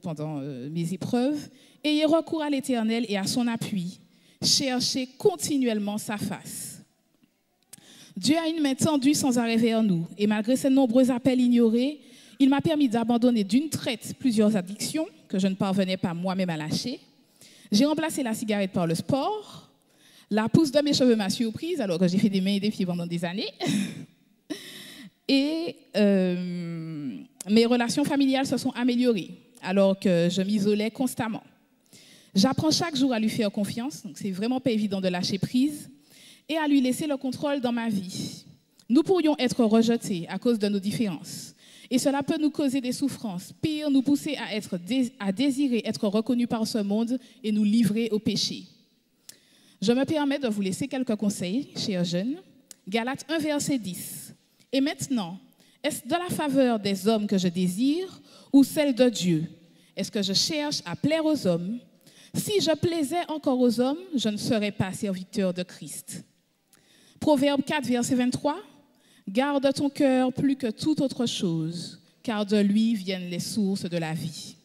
pendant euh, mes épreuves. Ayez recours à l'Éternel et à son appui. Cherchez continuellement sa face. Dieu a une main tendue sans arrêt vers nous. Et malgré ses nombreux appels ignorés, il m'a permis d'abandonner d'une traite plusieurs addictions que je ne parvenais pas moi-même à lâcher. J'ai remplacé la cigarette par le sport. La pousse de mes cheveux m'a surprise alors que j'ai fait des mains et des pieds pendant des années. Et euh, mes relations familiales se sont améliorées alors que je m'isolais constamment. J'apprends chaque jour à lui faire confiance, donc c'est vraiment pas évident de lâcher prise, et à lui laisser le contrôle dans ma vie. Nous pourrions être rejetés à cause de nos différences. Et cela peut nous causer des souffrances. Pire, nous pousser à, être, à désirer être reconnus par ce monde et nous livrer au péché. Je me permets de vous laisser quelques conseils, chers jeunes. Galates 1, verset 10. Et maintenant, est-ce de la faveur des hommes que je désire ou celle de Dieu? Est-ce que je cherche à plaire aux hommes? Si je plaisais encore aux hommes, je ne serais pas serviteur de Christ. Proverbe 4, verset 23. Garde ton cœur plus que toute autre chose, car de lui viennent les sources de la vie.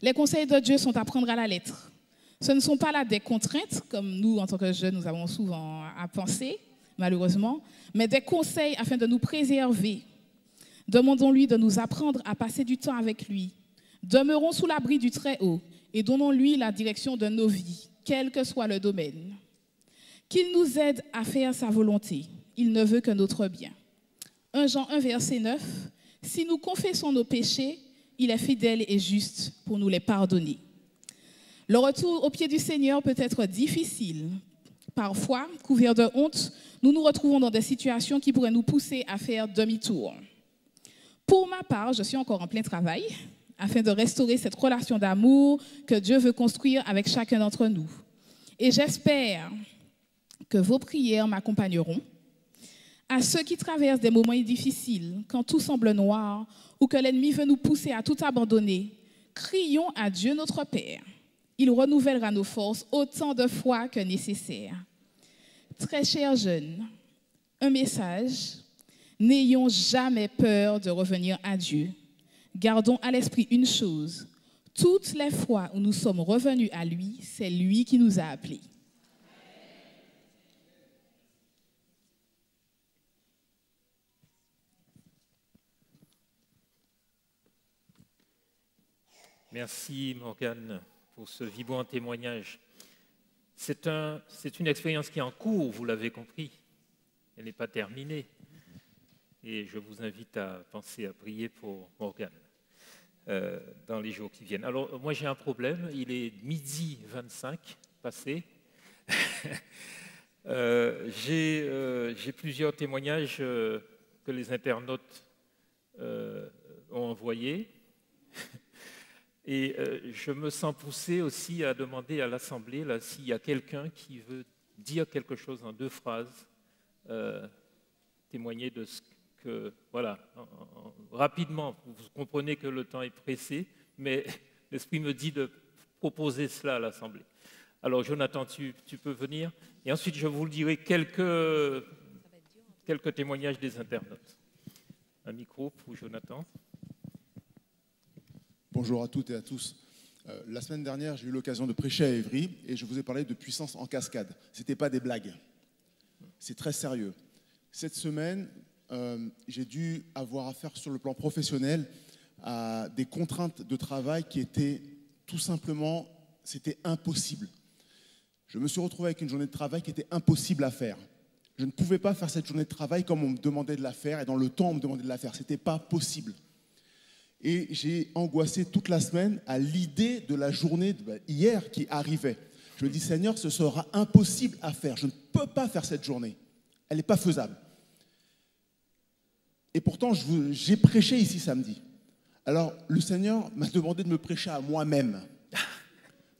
Les conseils de Dieu sont à prendre à la lettre. Ce ne sont pas là des contraintes, comme nous, en tant que jeunes, nous avons souvent à penser, malheureusement, mais des conseils afin de nous préserver. Demandons-lui de nous apprendre à passer du temps avec lui. Demeurons sous l'abri du Très-Haut et donnons-lui la direction de nos vies, quel que soit le domaine. Qu'il nous aide à faire sa volonté. Il ne veut que notre bien. 1 Jean 1, verset 9. Si nous confessons nos péchés, il est fidèle et juste pour nous les pardonner. Le retour au pied du Seigneur peut être difficile. Parfois, couvert de honte, nous nous retrouvons dans des situations qui pourraient nous pousser à faire demi-tour. Pour ma part, je suis encore en plein travail afin de restaurer cette relation d'amour que Dieu veut construire avec chacun d'entre nous. Et j'espère que vos prières m'accompagneront. À ceux qui traversent des moments difficiles, quand tout semble noir ou que l'ennemi veut nous pousser à tout abandonner, crions à Dieu notre Père. Il renouvellera nos forces autant de fois que nécessaire. Très chers jeunes, un message. N'ayons jamais peur de revenir à Dieu. Gardons à l'esprit une chose. Toutes les fois où nous sommes revenus à lui, c'est lui qui nous a appelés. Merci Morgane pour ce vibrant témoignage. C'est un, une expérience qui est en cours, vous l'avez compris. Elle n'est pas terminée. Et je vous invite à penser à prier pour Morgane euh, dans les jours qui viennent. Alors, moi, j'ai un problème. Il est midi 25 passé. Euh, euh, j'ai plusieurs témoignages que les internautes ont envoyés. Et euh, je me sens poussé aussi à demander à l'Assemblée s'il y a quelqu'un qui veut dire quelque chose en deux phrases, euh, témoigner de ce que. Voilà, rapidement, vous comprenez que le temps est pressé, mais l'Esprit me dit de proposer cela à l'Assemblée. Alors, Jonathan, tu, tu, peux venir. Et ensuite, je vous dirai quelques, quelques témoignages des internautes. Un micro pour Jonathan. Bonjour à toutes et à tous. Euh, la semaine dernière, j'ai eu l'occasion de prêcher à Évry et je vous ai parlé de puissance en cascade. Ce n'était pas des blagues. C'est très sérieux. Cette semaine, euh, j'ai dû avoir affaire sur le plan professionnel à des contraintes de travail qui étaient tout simplement, c'était impossible. Je me suis retrouvé avec une journée de travail qui était impossible à faire. Je ne pouvais pas faire cette journée de travail comme on me demandait de la faire et dans le temps on me demandait de la faire. Ce n'était pas possible. Et j'ai angoissé toute la semaine à l'idée de la journée ben, hier qui arrivait. Je me dis, Seigneur, ce sera impossible à faire. Je ne peux pas faire cette journée. Elle n'est pas faisable. Et pourtant, j'ai prêché ici samedi. Alors, le Seigneur m'a demandé de me prêcher à moi-même.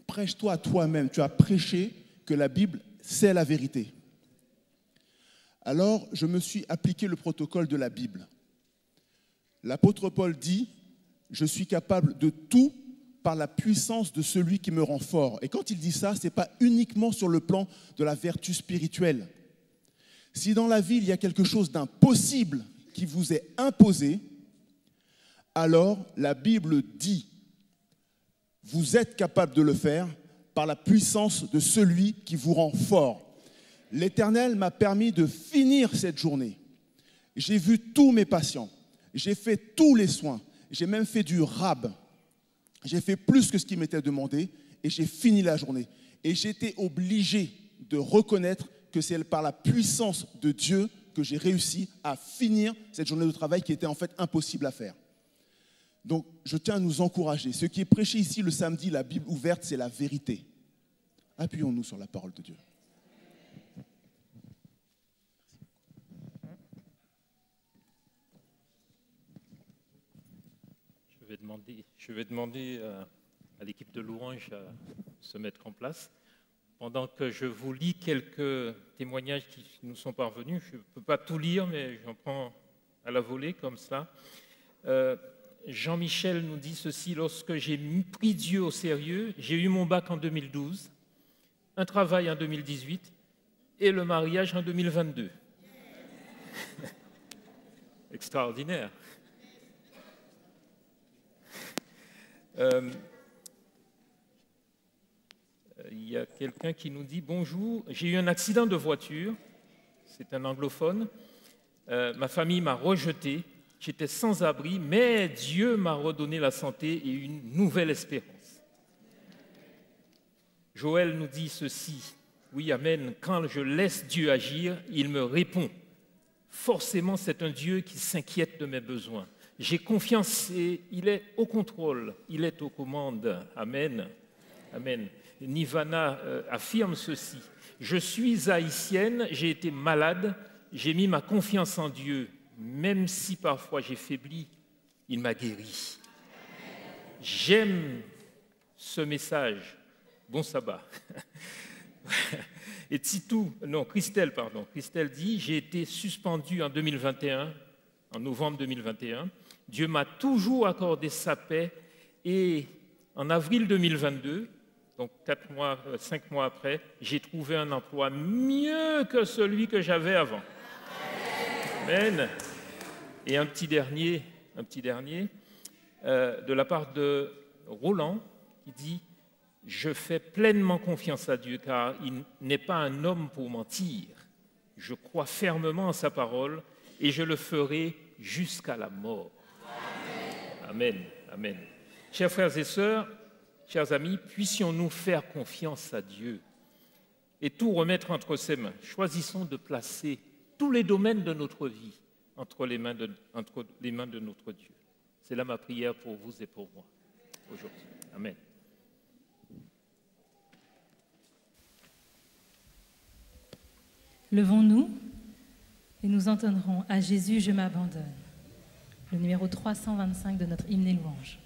Prêche-toi à toi-même. Tu as prêché que la Bible, c'est la vérité. Alors, je me suis appliqué le protocole de la Bible. L'apôtre Paul dit, je suis capable de tout par la puissance de celui qui me rend fort. Et quand il dit ça, ce n'est pas uniquement sur le plan de la vertu spirituelle. Si dans la vie, il y a quelque chose d'impossible qui vous est imposé, alors la Bible dit, vous êtes capable de le faire par la puissance de celui qui vous rend fort. L'Éternel m'a permis de finir cette journée. J'ai vu tous mes patients, j'ai fait tous les soins, j'ai même fait du rab. J'ai fait plus que ce qui m'était demandé et j'ai fini la journée. Et j'étais obligé de reconnaître que c'est par la puissance de Dieu que j'ai réussi à finir cette journée de travail qui était en fait impossible à faire. Donc je tiens à nous encourager. Ce qui est prêché ici le samedi, la Bible ouverte, c'est la vérité. Appuyons-nous sur la parole de Dieu. Je vais demander euh, à, l'équipe de louange à se mettre en place. Pendant que je vous lis quelques témoignages qui nous sont parvenus, je ne peux pas tout lire, mais j'en prends à la volée comme ça. Euh, Jean-Michel nous dit ceci, lorsque j'ai pris Dieu au sérieux, j'ai eu mon bac en 2012, un travail en 2018 et le mariage en 2022. Extraordinaire. Euh, il y a quelqu'un qui nous dit Bonjour, j'ai eu un accident de voiture. C'est un anglophone. Euh, ma famille m'a rejeté. J'étais sans abri, mais Dieu m'a redonné la santé et une nouvelle espérance. Joël nous dit ceci Oui, Amen. Quand je laisse Dieu agir, il me répond. Forcément, c'est un Dieu qui s'inquiète de mes besoins. J'ai confiance et il est au contrôle, il est aux commandes. Amen. Amen. Nivana euh, affirme ceci. Je suis haïtienne, j'ai été malade, j'ai mis ma confiance en Dieu, même si parfois j'ai faibli, il m'a guéri. J'aime ce message. Bon sabbat. Et Titou, non, Christelle, pardon. Christelle dit J'ai été suspendue en 2021, en novembre 2021. Dieu m'a toujours accordé sa paix. Et en avril 2022, donc quatre mois, euh, cinq mois après, j'ai trouvé un emploi mieux que celui que j'avais avant. Amen. Et un petit dernier, un petit dernier, euh, de la part de Roland, qui dit Je fais pleinement confiance à Dieu, car il n'est pas un homme pour mentir. Je crois fermement en sa parole et je le ferai jusqu'à la mort. Amen. Amen. Chers frères et sœurs, chers amis, puissions-nous faire confiance à Dieu et tout remettre entre ses mains. Choisissons de placer tous les domaines de notre vie entre les mains de, notre Dieu. C'est là ma prière pour vous et pour moi aujourd'hui. Amen. Levons-nous et nous entendrons à Jésus, je m'abandonne. Le numéro 325 de notre hymne et louange.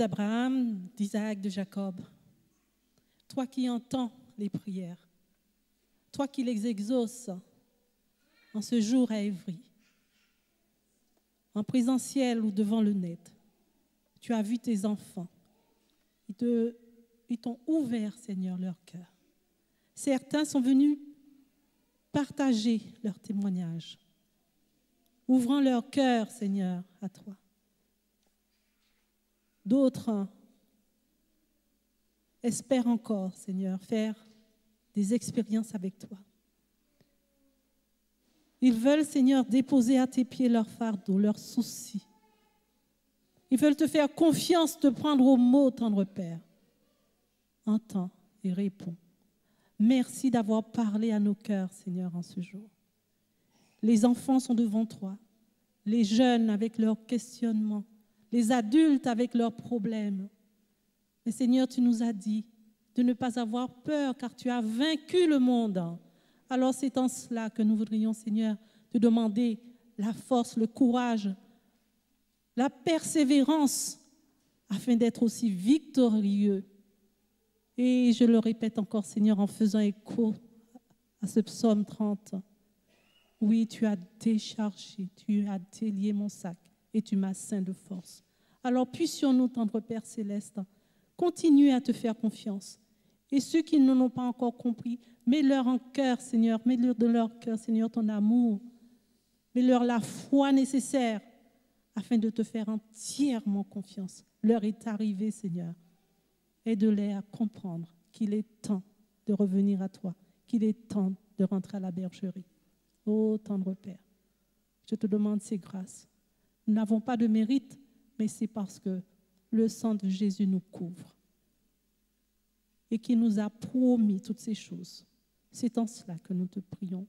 d'Abraham, d'Isaac, de Jacob, toi qui entends les prières, toi qui les exauces en ce jour à Évry, en présentiel ou devant le net, tu as vu tes enfants. Ils t'ont ouvert, Seigneur, leur cœur. Certains sont venus partager leur témoignage ouvrant leur cœur, Seigneur, à toi. D'autres espèrent encore, Seigneur, faire des expériences avec toi. Ils veulent, Seigneur, déposer à tes pieds leurs fardeaux, leurs soucis. Ils veulent te faire confiance, te prendre au mot, tendre Père. Entends et réponds. Merci d'avoir parlé à nos cœurs, Seigneur, en ce jour. Les enfants sont devant toi, les jeunes avec leurs questionnements, les adultes avec leurs problèmes. Mais Seigneur, tu nous as dit de ne pas avoir peur car tu as vaincu le monde. Alors c'est en cela que nous voudrions, Seigneur, te demander la force, le courage, la persévérance afin d'être aussi victorieux. Et je le répète encore, Seigneur, en faisant écho à ce psaume 30. Oui, tu as déchargé, tu as délié mon sac et tu m'as ceint de force. Alors puissions-nous, tendre Père céleste, continuent à te faire confiance. Et ceux qui ne l'ont pas encore compris, mets-leur en cœur, Seigneur, mets-leur de leur cœur, Seigneur, ton amour. Mets-leur la foi nécessaire afin de te faire entièrement confiance. L'heure est arrivée, Seigneur. Aide-les à comprendre qu'il est temps de revenir à toi, qu'il est temps de rentrer à la bergerie. Ô tendre Père, je te demande ces grâces. Nous n'avons pas de mérite, mais c'est parce que le sang de Jésus nous couvre et qui nous a promis toutes ces choses. C'est en cela que nous te prions.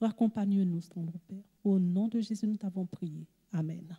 Raccompagne-nous, tendre Père. Au nom de Jésus, nous t'avons prié. Amen.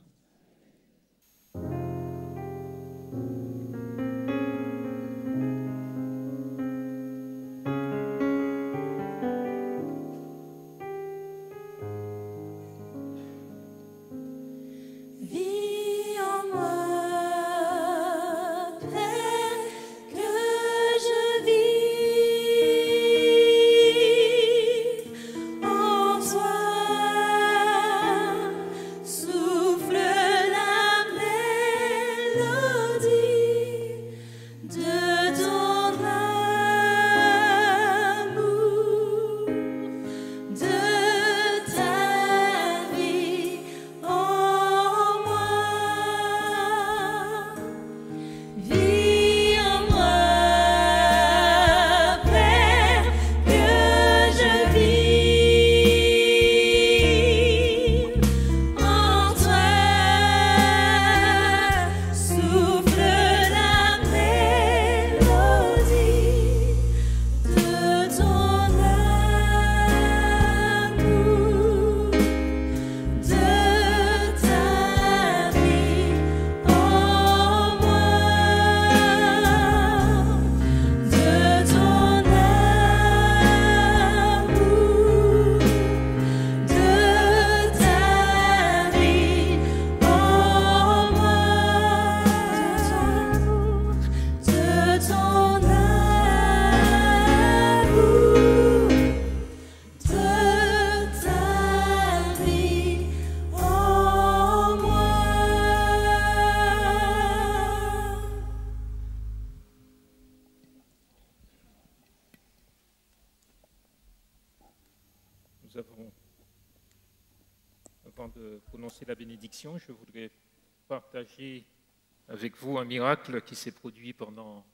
Avec vous un miracle qui s'est produit pendant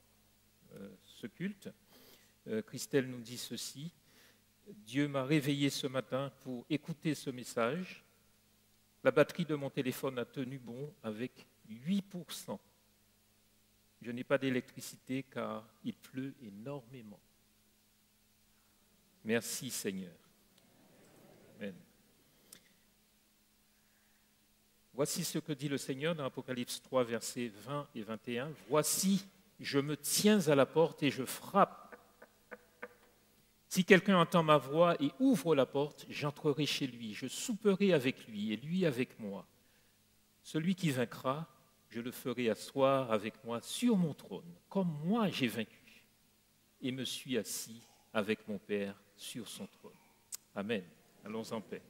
euh, ce culte. Euh, Christelle nous dit ceci. Dieu m'a réveillé ce matin pour écouter ce message. La batterie de mon téléphone a tenu bon avec 8%. Je n'ai pas d'électricité car il pleut énormément. Merci Seigneur. Amen. Voici ce que dit le Seigneur dans Apocalypse 3, versets 20 et 21. Voici, je me tiens à la porte et je frappe. Si quelqu'un entend ma voix et ouvre la porte, j'entrerai chez lui, je souperai avec lui et lui avec moi. Celui qui vaincra, je le ferai asseoir avec moi sur mon trône, comme moi j'ai vaincu, et me suis assis avec mon Père sur son trône. Amen. Allons en paix.